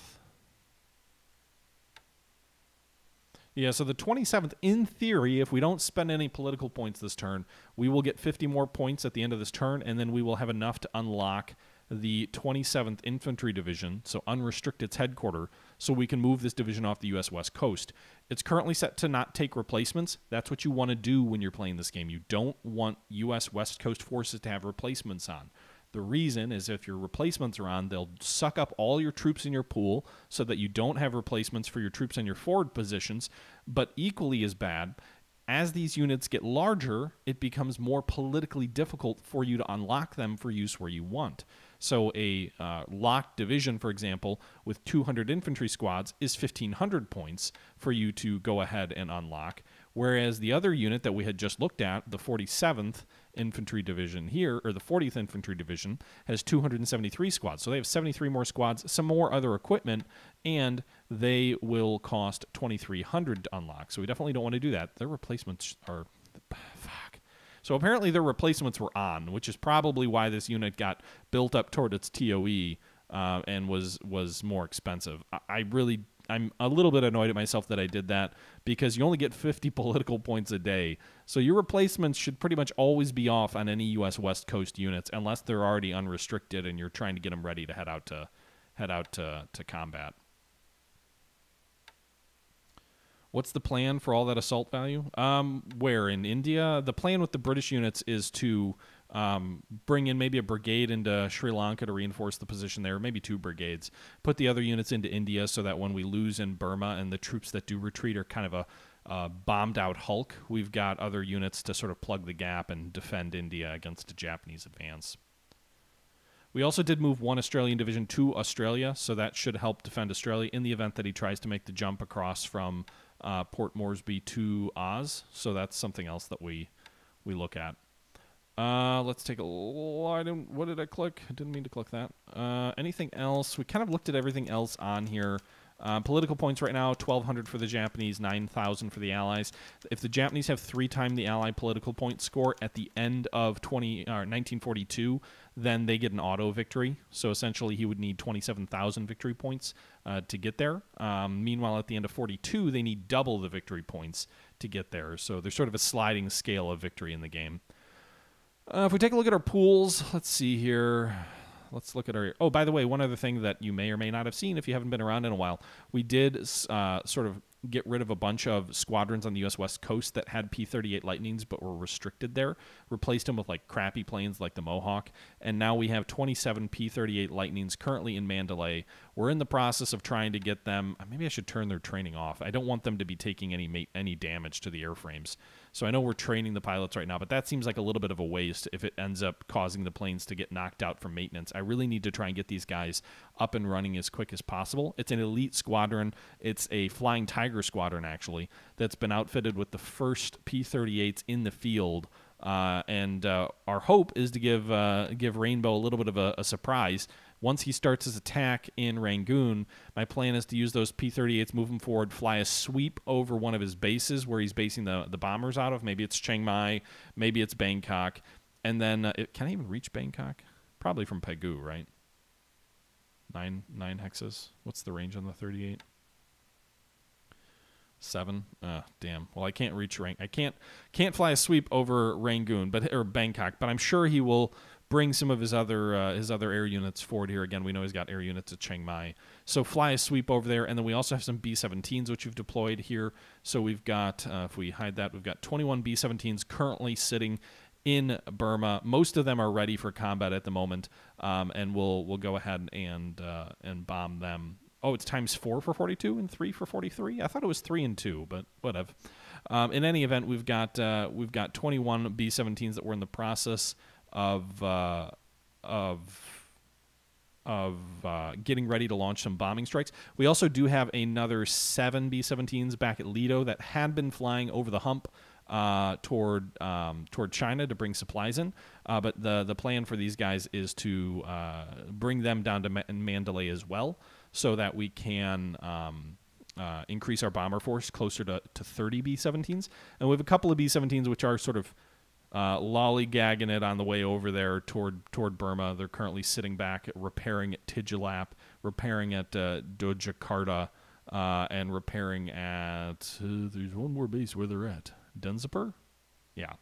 Yeah, so the 27th, in theory, if we don't spend any political points this turn, we will get 50 more points at the end of this turn, and then we will have enough to unlock the 27th Infantry Division, so unrestricted headquarters, so we can move this division off the U.S. West Coast. It's currently set to not take replacements. That's what you want to do when you're playing this game. You don't want U.S. West Coast forces to have replacements on. The reason is if your replacements are on, they'll suck up all your troops in your pool so that you don't have replacements for your troops in your forward positions. But equally as bad, as these units get larger, it becomes more politically difficult for you to unlock them for use where you want. So, a uh, locked division, for example, with 200 infantry squads is 1,500 points for you to go ahead and unlock. Whereas the other unit that we had just looked at, the 47th Infantry Division here, or the 40th Infantry Division, has 273 squads. So they have 73 more squads, some more other equipment, and they will cost 2,300 to unlock. So we definitely don't want to do that. Their replacements are. So apparently their replacements were on, which is probably why this unit got built up toward its TOE uh, and was was more expensive. I, I really I'm a little bit annoyed at myself that I did that because you only get 50 political points a day. So your replacements should pretty much always be off on any US West Coast units unless they're already unrestricted and you're trying to get them ready to head out to head out to, to combat. What's the plan for all that assault value? Um, where in India, the plan with the British units is to um, bring in maybe a brigade into Sri Lanka to reinforce the position there, maybe two brigades. Put the other units into India so that when we lose in Burma and the troops that do retreat are kind of a uh, bombed out Hulk, we've got other units to sort of plug the gap and defend India against a Japanese advance. We also did move one Australian division to Australia, so that should help defend Australia in the event that he tries to make the jump across from uh, Port Moresby to Oz. So that's something else that we we look at. Uh, let's take a. I didn't. What did I click? I didn't mean to click that. Uh, anything else? We kind of looked at everything else on here. Uh, political points right now 1,200 for the Japanese, 9,000 for the Allies. If the Japanese have three times the Allied political point score at the end of 20 or 1942, then they get an auto victory. So essentially, he would need 27,000 victory points uh, to get there. Um, meanwhile, at the end of 42, they need double the victory points to get there. So there's sort of a sliding scale of victory in the game. Uh, if we take a look at our pools, let's see here. Let's look at our. Oh, by the way, one other thing that you may or may not have seen if you haven't been around in a while, we did uh, sort of get rid of a bunch of squadrons on the U.S. West Coast that had P-38 Lightnings but were restricted there. Replaced them with like crappy planes like the Mohawk, and now we have 27 P-38 Lightnings currently in Mandalay. We're in the process of trying to get them. Maybe I should turn their training off. I don't want them to be taking any any damage to the airframes. So I know we're training the pilots right now, but that seems like a little bit of a waste if it ends up causing the planes to get knocked out from maintenance. I really need to try and get these guys up and running as quick as possible. It's an elite squadron. It's a Flying Tiger squadron, actually, that's been outfitted with the first P 38s in the field. Uh, and uh, our hope is to give uh, give Rainbow a little bit of a, a surprise once he starts his attack in Rangoon, my plan is to use those P-38s, move him forward, fly a sweep over one of his bases where he's basing the, the bombers out of. Maybe it's Chiang Mai, maybe it's Bangkok. And then, uh, it, can I even reach Bangkok? Probably from Pegu, right? Nine nine hexes. What's the range on the 38? Seven. Uh, damn. Well, I can't reach rank. I can't can't fly a sweep over Rangoon, but or Bangkok. But I'm sure he will bring some of his other uh, his other air units forward here. Again, we know he's got air units at Chiang Mai. So fly a sweep over there, and then we also have some B-17s which we've deployed here. So we've got, uh, if we hide that, we've got 21 B-17s currently sitting in Burma. Most of them are ready for combat at the moment, um, and we'll we'll go ahead and uh, and bomb them. Oh, it's times four for 42 and three for 43. I thought it was three and two, but whatever. Um, in any event, we've got uh, we've got 21 B-17s that we're in the process of uh, of of uh, getting ready to launch some bombing strikes. We also do have another seven B-17s back at Ledo that had been flying over the hump uh, toward um, toward China to bring supplies in. Uh, but the the plan for these guys is to uh, bring them down to Ma- Mandalay as well, so that we can. Um, uh, increase our bomber force closer to, to 30 B-17s, and we have a couple of B-17s which are sort of uh, lollygagging it on the way over there toward toward Burma. They're currently sitting back, repairing at Tjilatjap, repairing at uh, Dojakarta, uh, and repairing at. Uh, there's one more base where they're at. Denzipur? Yeah.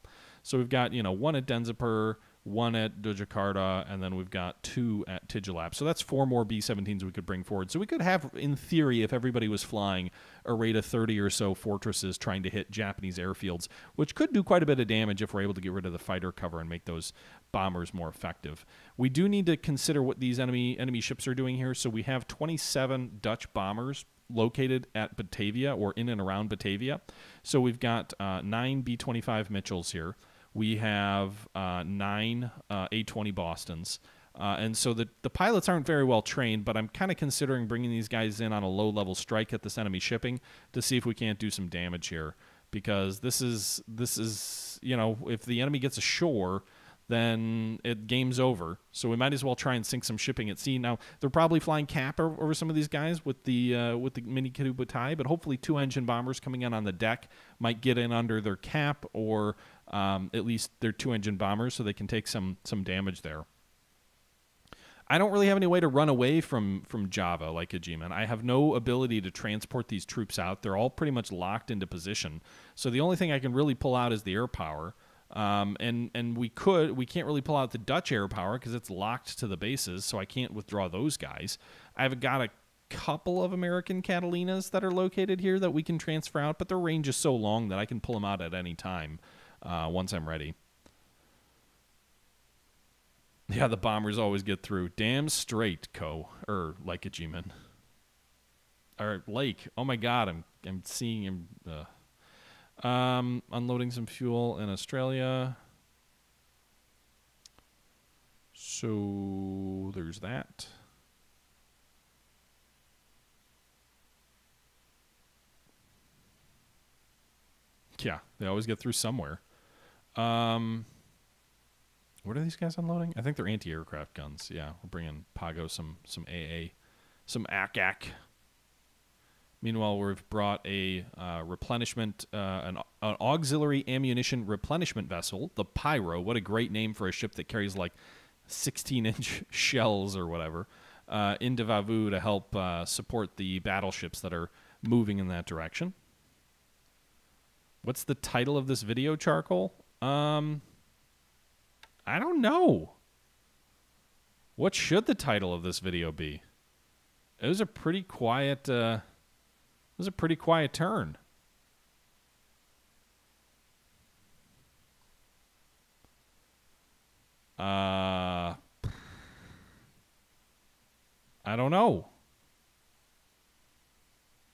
So we've got, you know, one at Denzipur, one at Jakarta, and then we've got two at Tjilatjap. So that's four more B 17s we could bring forward. So we could have, in theory, if everybody was flying, a rate of 30 or so fortresses trying to hit Japanese airfields, which could do quite a bit of damage if we're able to get rid of the fighter cover and make those bombers more effective. We do need to consider what these enemy enemy ships are doing here. So we have 27 Dutch bombers located at Batavia or in and around Batavia. So we've got uh, nine B 25 Mitchells here. We have uh, nine uh, A20 Bostons. Uh, and so the, the pilots aren't very well trained, but I'm kind of considering bringing these guys in on a low level strike at this enemy shipping to see if we can't do some damage here. Because this is this is you know if the enemy gets ashore, then it game's over. So we might as well try and sink some shipping at sea. Now they're probably flying cap over some of these guys with the uh, with the mini Kido but hopefully two engine bombers coming in on the deck might get in under their cap or um, at least they're two engine bombers, so they can take some some damage there. I don't really have any way to run away from from Java like Ajiman. I have no ability to transport these troops out. They're all pretty much locked into position. So the only thing I can really pull out is the air power. Um, and and we could we can't really pull out the Dutch air power because it's locked to the bases, so I can't withdraw those guys. I've got a couple of American Catalinas that are located here that we can transfer out, but their range is so long that I can pull them out at any time uh, once I'm ready. Yeah, the bombers always get through. Damn straight, Co. Or like a G-man. Or Lake. Oh my god, I'm I'm seeing him uh, um, unloading some fuel in Australia. So there's that. Yeah, they always get through somewhere. Um, what are these guys unloading? I think they're anti-aircraft guns. Yeah, we're bringing Pago some some AA, some ACAC Meanwhile, we've brought a uh, replenishment, uh, an, an, auxiliary ammunition replenishment vessel, the Pyro. What a great name for a ship that carries like 16 inch shells or whatever, uh, into Vavau to help uh, support the battleships that are moving in that direction. What's the title of this video, Charcoal? Um, I don't know. What should the title of this video be? It was a pretty quiet uh, it was a pretty quiet turn. Uh, I don't know.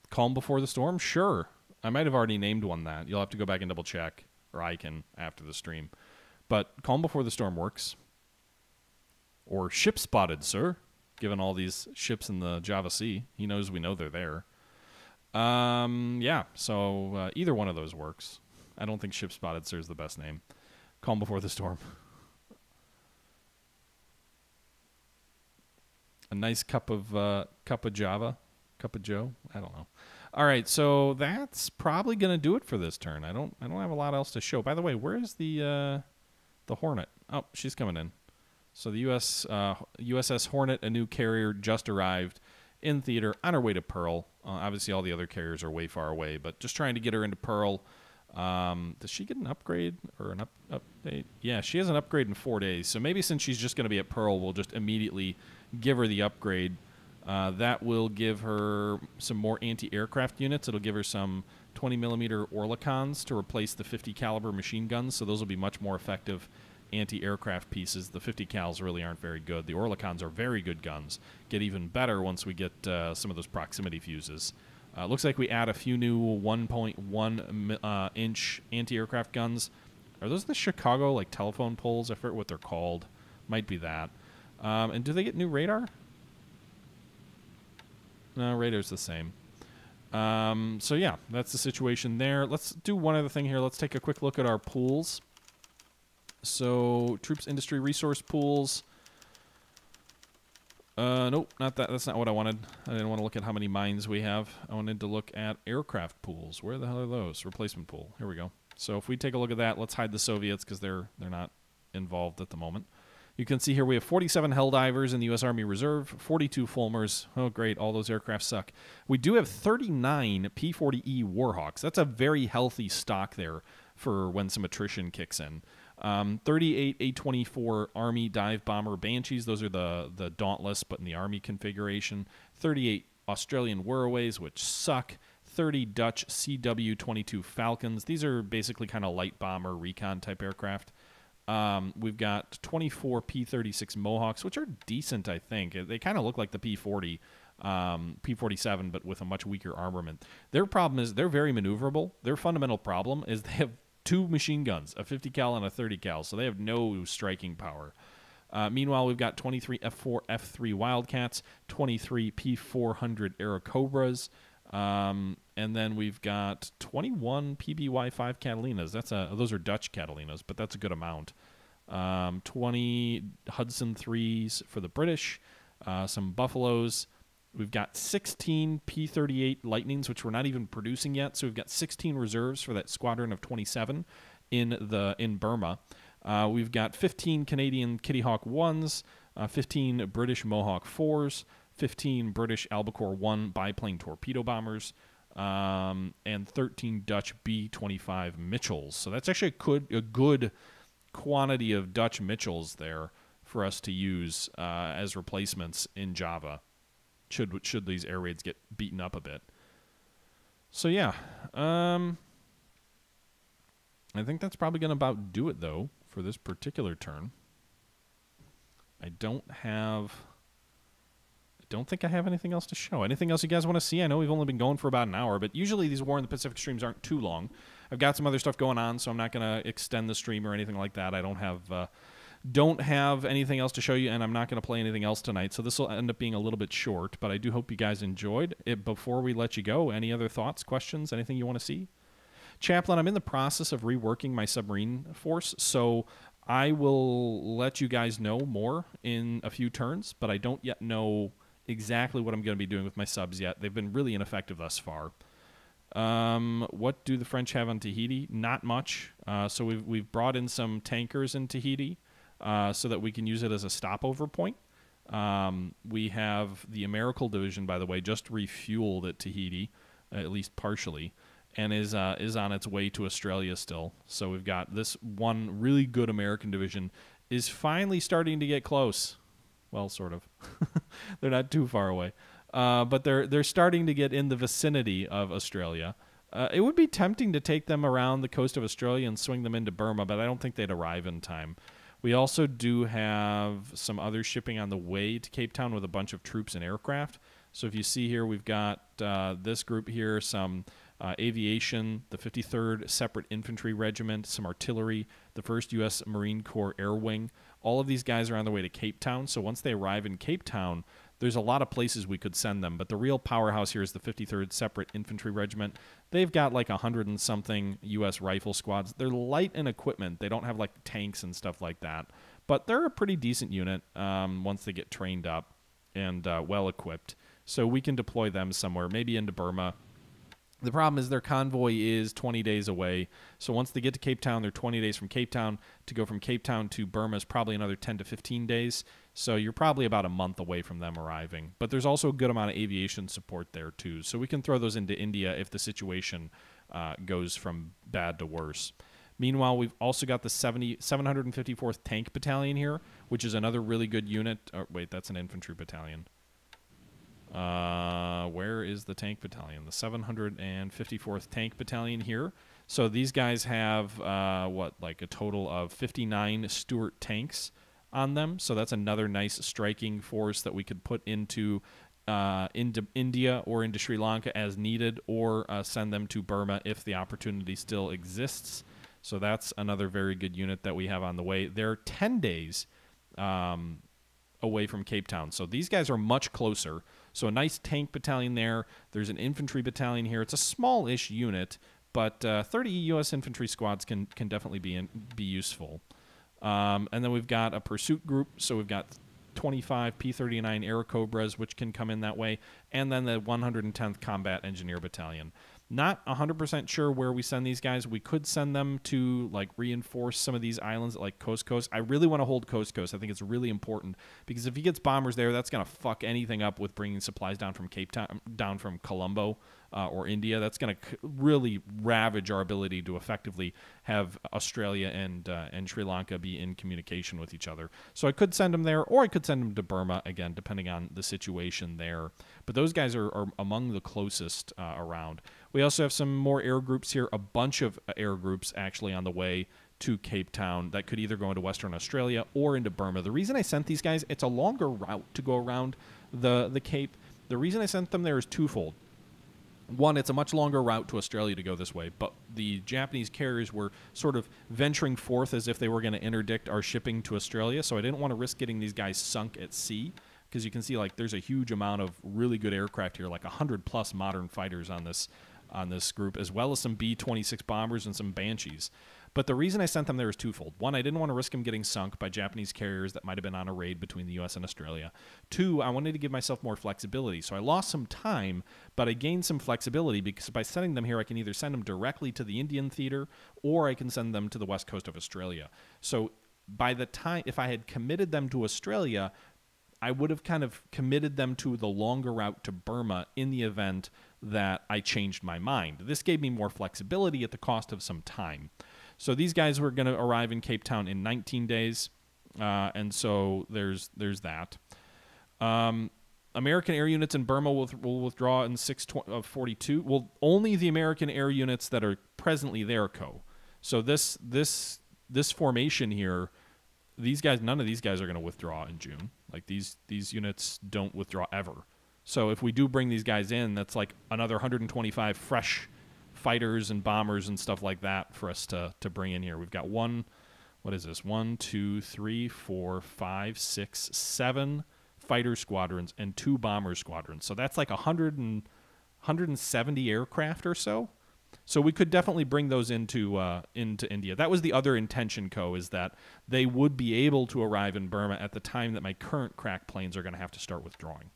Calm before the storm? Sure. I might have already named one that. You'll have to go back and double check, or I can after the stream. But calm before the storm works. Or ship spotted, sir. Given all these ships in the Java Sea, he knows we know they're there. Um, yeah, so uh, either one of those works. I don't think Ship Spotted Sir is the best name. Calm Before the Storm. A nice cup of uh, cup of Java, cup of Joe. I don't know. All right, so that's probably gonna do it for this turn. I don't I don't have a lot else to show. By the way, where is the uh, the Hornet? Oh, she's coming in. So the U.S. Uh, USS Hornet, a new carrier, just arrived in theater on her way to Pearl. Uh, obviously, all the other carriers are way far away, but just trying to get her into Pearl. Um, does she get an upgrade or an up, update? Yeah, she has an upgrade in four days. So maybe since she's just going to be at Pearl, we'll just immediately give her the upgrade. Uh, that will give her some more anti-aircraft units. It'll give her some 20 millimeter Oerlikons to replace the 50 caliber machine guns. So those will be much more effective anti-aircraft pieces. The 50 cals really aren't very good. The Oerlikons are very good guns. Get even better once we get uh, some of those proximity fuses. Uh, looks like we add a few new 1.1 uh, inch anti-aircraft guns. Are those the Chicago like telephone poles? I forget what they're called. Might be that. Um, and do they get new radar? No, radar's the same. Um, so yeah, that's the situation there. Let's do one other thing here. Let's take a quick look at our pools. So troops industry resource pools. Uh, nope, not that. That's not what I wanted. I didn't want to look at how many mines we have. I wanted to look at aircraft pools. Where the hell are those? Replacement pool. Here we go. So if we take a look at that, let's hide the Soviets because they're they're not involved at the moment. You can see here we have 47 Helldivers in the U.S. Army Reserve, 42 Fulmars. Oh, great. All those aircraft suck. We do have 39 P 40E Warhawks. That's a very healthy stock there for when some attrition kicks in. Um, 38 A24 Army Dive Bomber Banshees. Those are the, the Dauntless, but in the Army configuration. 38 Australian Wirraways, which suck. 30 Dutch CW 22 Falcons. These are basically kind of light bomber recon type aircraft. Um, we've got 24 P-36 Mohawks, which are decent, I think. They kind of look like the P-40, um, P-47, but with a much weaker armament. Their problem is they're very maneuverable. Their fundamental problem is they have two machine guns, a 50 cal and a 30 cal, so they have no striking power. Uh, meanwhile, we've got 23 F4, F3 Wildcats, 23 P400 Airacobras, um, and then we've got 21 PBY5 Catalinas. That's a those are Dutch Catalinas, but that's a good amount. Um, 20 Hudson threes for the British, uh, some Buffaloes. We've got 16 P38 Lightnings, which we're not even producing yet. So we've got 16 reserves for that squadron of 27 in the in Burma. Uh, we've got 15 Canadian Kitty Hawk ones, uh, 15 British Mohawk fours, 15 British Albacore 1 biplane torpedo bombers, um, and 13 Dutch B 25 Mitchells. So that's actually a good, a good quantity of Dutch Mitchells there for us to use uh, as replacements in Java should should these air raids get beaten up a bit. So yeah, um, I think that's probably going to about do it though for this particular turn. I don't have don't think I have anything else to show. Anything else you guys want to see? I know we've only been going for about an hour, but usually these War in the Pacific streams aren't too long. I've got some other stuff going on, so I'm not going to extend the stream or anything like that. I don't have uh, don't have anything else to show you, and I'm not going to play anything else tonight. So this will end up being a little bit short, but I do hope you guys enjoyed it. Before we let you go, any other thoughts, questions, anything you want to see? Chaplain, I'm in the process of reworking my submarine force, so I will let you guys know more in a few turns, but I don't yet know exactly what I'm going to be doing with my subs yet. They've been really ineffective thus far. Um, what do the French have on Tahiti? Not much. Uh, so we've we've brought in some tankers in Tahiti uh, so that we can use it as a stopover point. Um, we have the Americal Division, by the way, just refueled at Tahiti, at least partially, and is uh, is on its way to Australia still. So we've got this one really good American division is finally starting to get close. Well, sort of. they're not too far away, uh, but they're they're starting to get in the vicinity of Australia. Uh, it would be tempting to take them around the coast of Australia and swing them into Burma, but I don't think they'd arrive in time. We also do have some other shipping on the way to Cape Town with a bunch of troops and aircraft. So if you see here, we've got uh, this group here, some uh, aviation, the 53rd Separate Infantry Regiment, some artillery, the 1st U.S. Marine Corps Air Wing, all of these guys are on their way to Cape Town. So once they arrive in Cape Town, there's a lot of places we could send them, but the real powerhouse here is the 53rd Separate Infantry Regiment. They've got like a hundred and something U.S. rifle squads. They're light in equipment. They don't have like tanks and stuff like that, but they're a pretty decent unit um, once they get trained up and uh, well equipped. So we can deploy them somewhere, maybe into Burma, the problem is their convoy is 20 days away. So once they get to Cape Town, they're 20 days from Cape Town. To go from Cape Town to Burma is probably another 10 to 15 days. So you're probably about a month away from them arriving. But there's also a good amount of aviation support there too. So we can throw those into India if the situation uh, goes from bad to worse. Meanwhile, we've also got the 70, 754th Tank Battalion here, which is another really good unit. Oh, wait, that's an infantry battalion. Uh, where is the tank battalion? The 754th Tank Battalion here. So these guys have uh, what, like a total of 59 Stuart tanks on them. So that's another nice striking force that we could put into uh, into India or into Sri Lanka as needed, or uh, send them to Burma if the opportunity still exists. So that's another very good unit that we have on the way. They're 10 days um, away from Cape Town. So these guys are much closer. So a nice tank battalion there. There's an infantry battalion here. It's a small-ish unit, but uh, 30 U.S. infantry squads can can definitely be in, be useful. Um, and then we've got a pursuit group. So we've got 25 P-39 Air Cobras, which can come in that way, and then the 110th Combat Engineer Battalion. Not 100% sure where we send these guys. We could send them to like reinforce some of these islands like Cocos. I really want to hold Cocos. I think it's really important because if he gets bombers there, that's going to fuck anything up with bringing supplies down from Cape Town, down from Colombo uh, or India. That's going to c- really ravage our ability to effectively have Australia and uh, and Sri Lanka be in communication with each other. So I could send them there, or I could send them to Burma again, depending on the situation there. But those guys are, are among the closest uh, around. We also have some more air groups here, a bunch of uh, air groups actually on the way to Cape Town that could either go into Western Australia or into Burma. The reason I sent these guys, it's a longer route to go around the the Cape. The reason I sent them there is twofold one, it's a much longer route to Australia to go this way, but the Japanese carriers were sort of venturing forth as if they were going to interdict our shipping to Australia. So I didn't want to risk getting these guys sunk at sea because you can see like there's a huge amount of really good aircraft here, like 100 plus modern fighters on this on this group, as well as some B-26 bombers and some Banshees. But the reason I sent them there is twofold. One, I didn't want to risk them getting sunk by Japanese carriers that might have been on a raid between the US and Australia. Two, I wanted to give myself more flexibility. So I lost some time, but I gained some flexibility because by sending them here, I can either send them directly to the Indian theater or I can send them to the west coast of Australia. So by the time, if I had committed them to Australia, I would have kind of committed them to the longer route to Burma in the event that I changed my mind. This gave me more flexibility at the cost of some time. So these guys were going to arrive in Cape Town in 19 days, uh, and so there's there's that. Um, American air units in Burma will, will withdraw in 642. Uh, well, only the American air units that are presently there co. So this this this formation here, these guys, none of these guys are going to withdraw in June. Like these these units don't withdraw ever. So if we do bring these guys in, that's like another 125 fresh fighters and bombers and stuff like that for us to to bring in here. We've got one, what is this? One, two, three, four, five, six, seven fighter squadrons and two bomber squadrons. So that's like 100 and 170 aircraft or so. So we could definitely bring those into uh, into India. That was the other intention, Co. Is that they would be able to arrive in Burma at the time that my current crack planes are going to have to start withdrawing.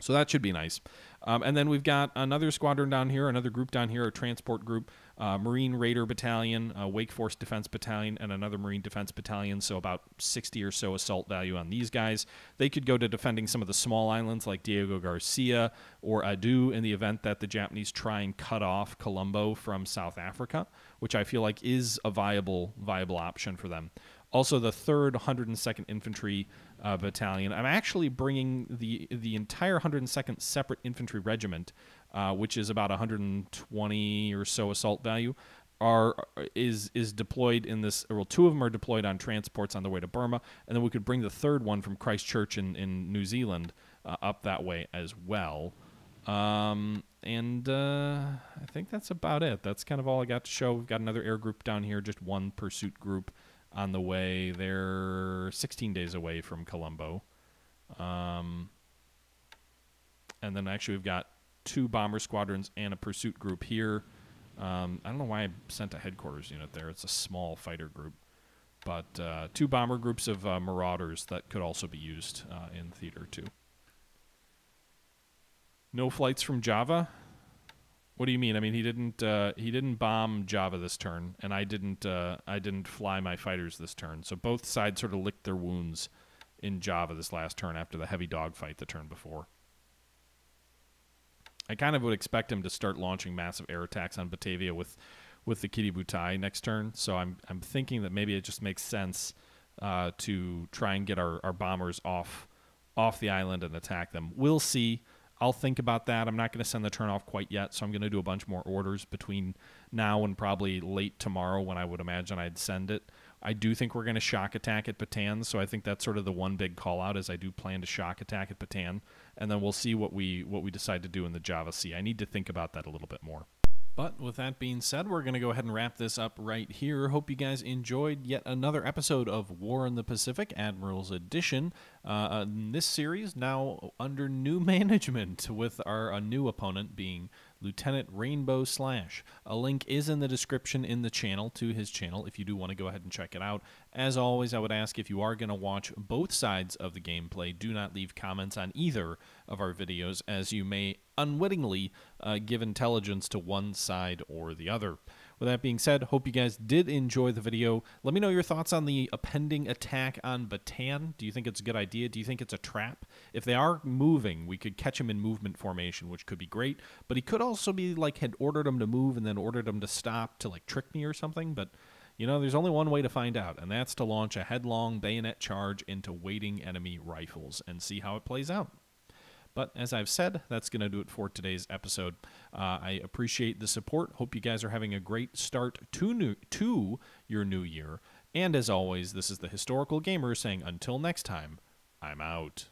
So that should be nice. Um, and then we've got another squadron down here, another group down here, a transport group, uh, Marine Raider Battalion, Wake Force Defense Battalion, and another Marine Defense Battalion. So about 60 or so assault value on these guys. They could go to defending some of the small islands like Diego Garcia or Addu in the event that the Japanese try and cut off Colombo from South Africa, which I feel like is a viable viable option for them. Also, the third 102nd Infantry uh, Battalion. I'm actually bringing the the entire 102nd Separate Infantry Regiment, uh, which is about 120 or so assault value, are is is deployed in this. Well, two of them are deployed on transports on the way to Burma, and then we could bring the third one from Christchurch in in New Zealand uh, up that way as well. Um, and uh, I think that's about it. That's kind of all I got to show. We've got another air group down here, just one pursuit group on the way. They're 16 days away from Colombo. Um, and then actually, we've got two bomber squadrons and a pursuit group here. Um, I don't know why I sent a headquarters unit there. It's a small fighter group. But uh, two bomber groups of uh, marauders that could also be used uh, in theater, too. No flights from Java. What do you mean? I mean, he didn't uh, he didn't bomb Java this turn, and I didn't uh, I didn't fly my fighters this turn. So both sides sort of licked their wounds in Java this last turn after the heavy dogfight the turn before. I kind of would expect him to start launching massive air attacks on Batavia with with the Kido Butai next turn. So I'm I'm thinking that maybe it just makes sense uh, to try and get our, our bombers off off the island and attack them. We'll see. I'll think about that. I'm not going to send the turn off quite yet, so I'm going to do a bunch more orders between now and probably late tomorrow when I would imagine I'd send it. I do think we're going to shock attack at Bataan, so I think that's sort of the one big call out is I do plan to shock attack at Bataan, and then we'll see what we what we decide to do in the Java Sea. I need to think about that a little bit more. But with that being said, we're going to go ahead and wrap this up right here. Hope you guys enjoyed yet another episode of War in the Pacific Admirals Edition. Uh, in this series, now under new management, with our new opponent being Lieutenant Rainbow Slash. A link is in the description in the channel to his channel if you do want to go ahead and check it out. As always, I would ask if you are going to watch both sides of the gameplay, do not leave comments on either of our videos, as you may unwittingly uh, give intelligence to one side or the other. With that being said, hope you guys did enjoy the video. Let me know your thoughts on the impending attack on Bataan. Do you think it's a good idea? Do you think it's a trap? If they are moving, we could catch him in movement formation, which could be great. But he could also be like had ordered him to move and then ordered him to stop to like trick me or something. But you know, there's only one way to find out, and that's to launch a headlong bayonet charge into waiting enemy rifles and see how it plays out. But as I've said, that's going to do it for today's episode. Uh, I appreciate the support. Hope you guys are having a great start to new to your new year. And as always, this is the historical gamer saying until next time, I'm out.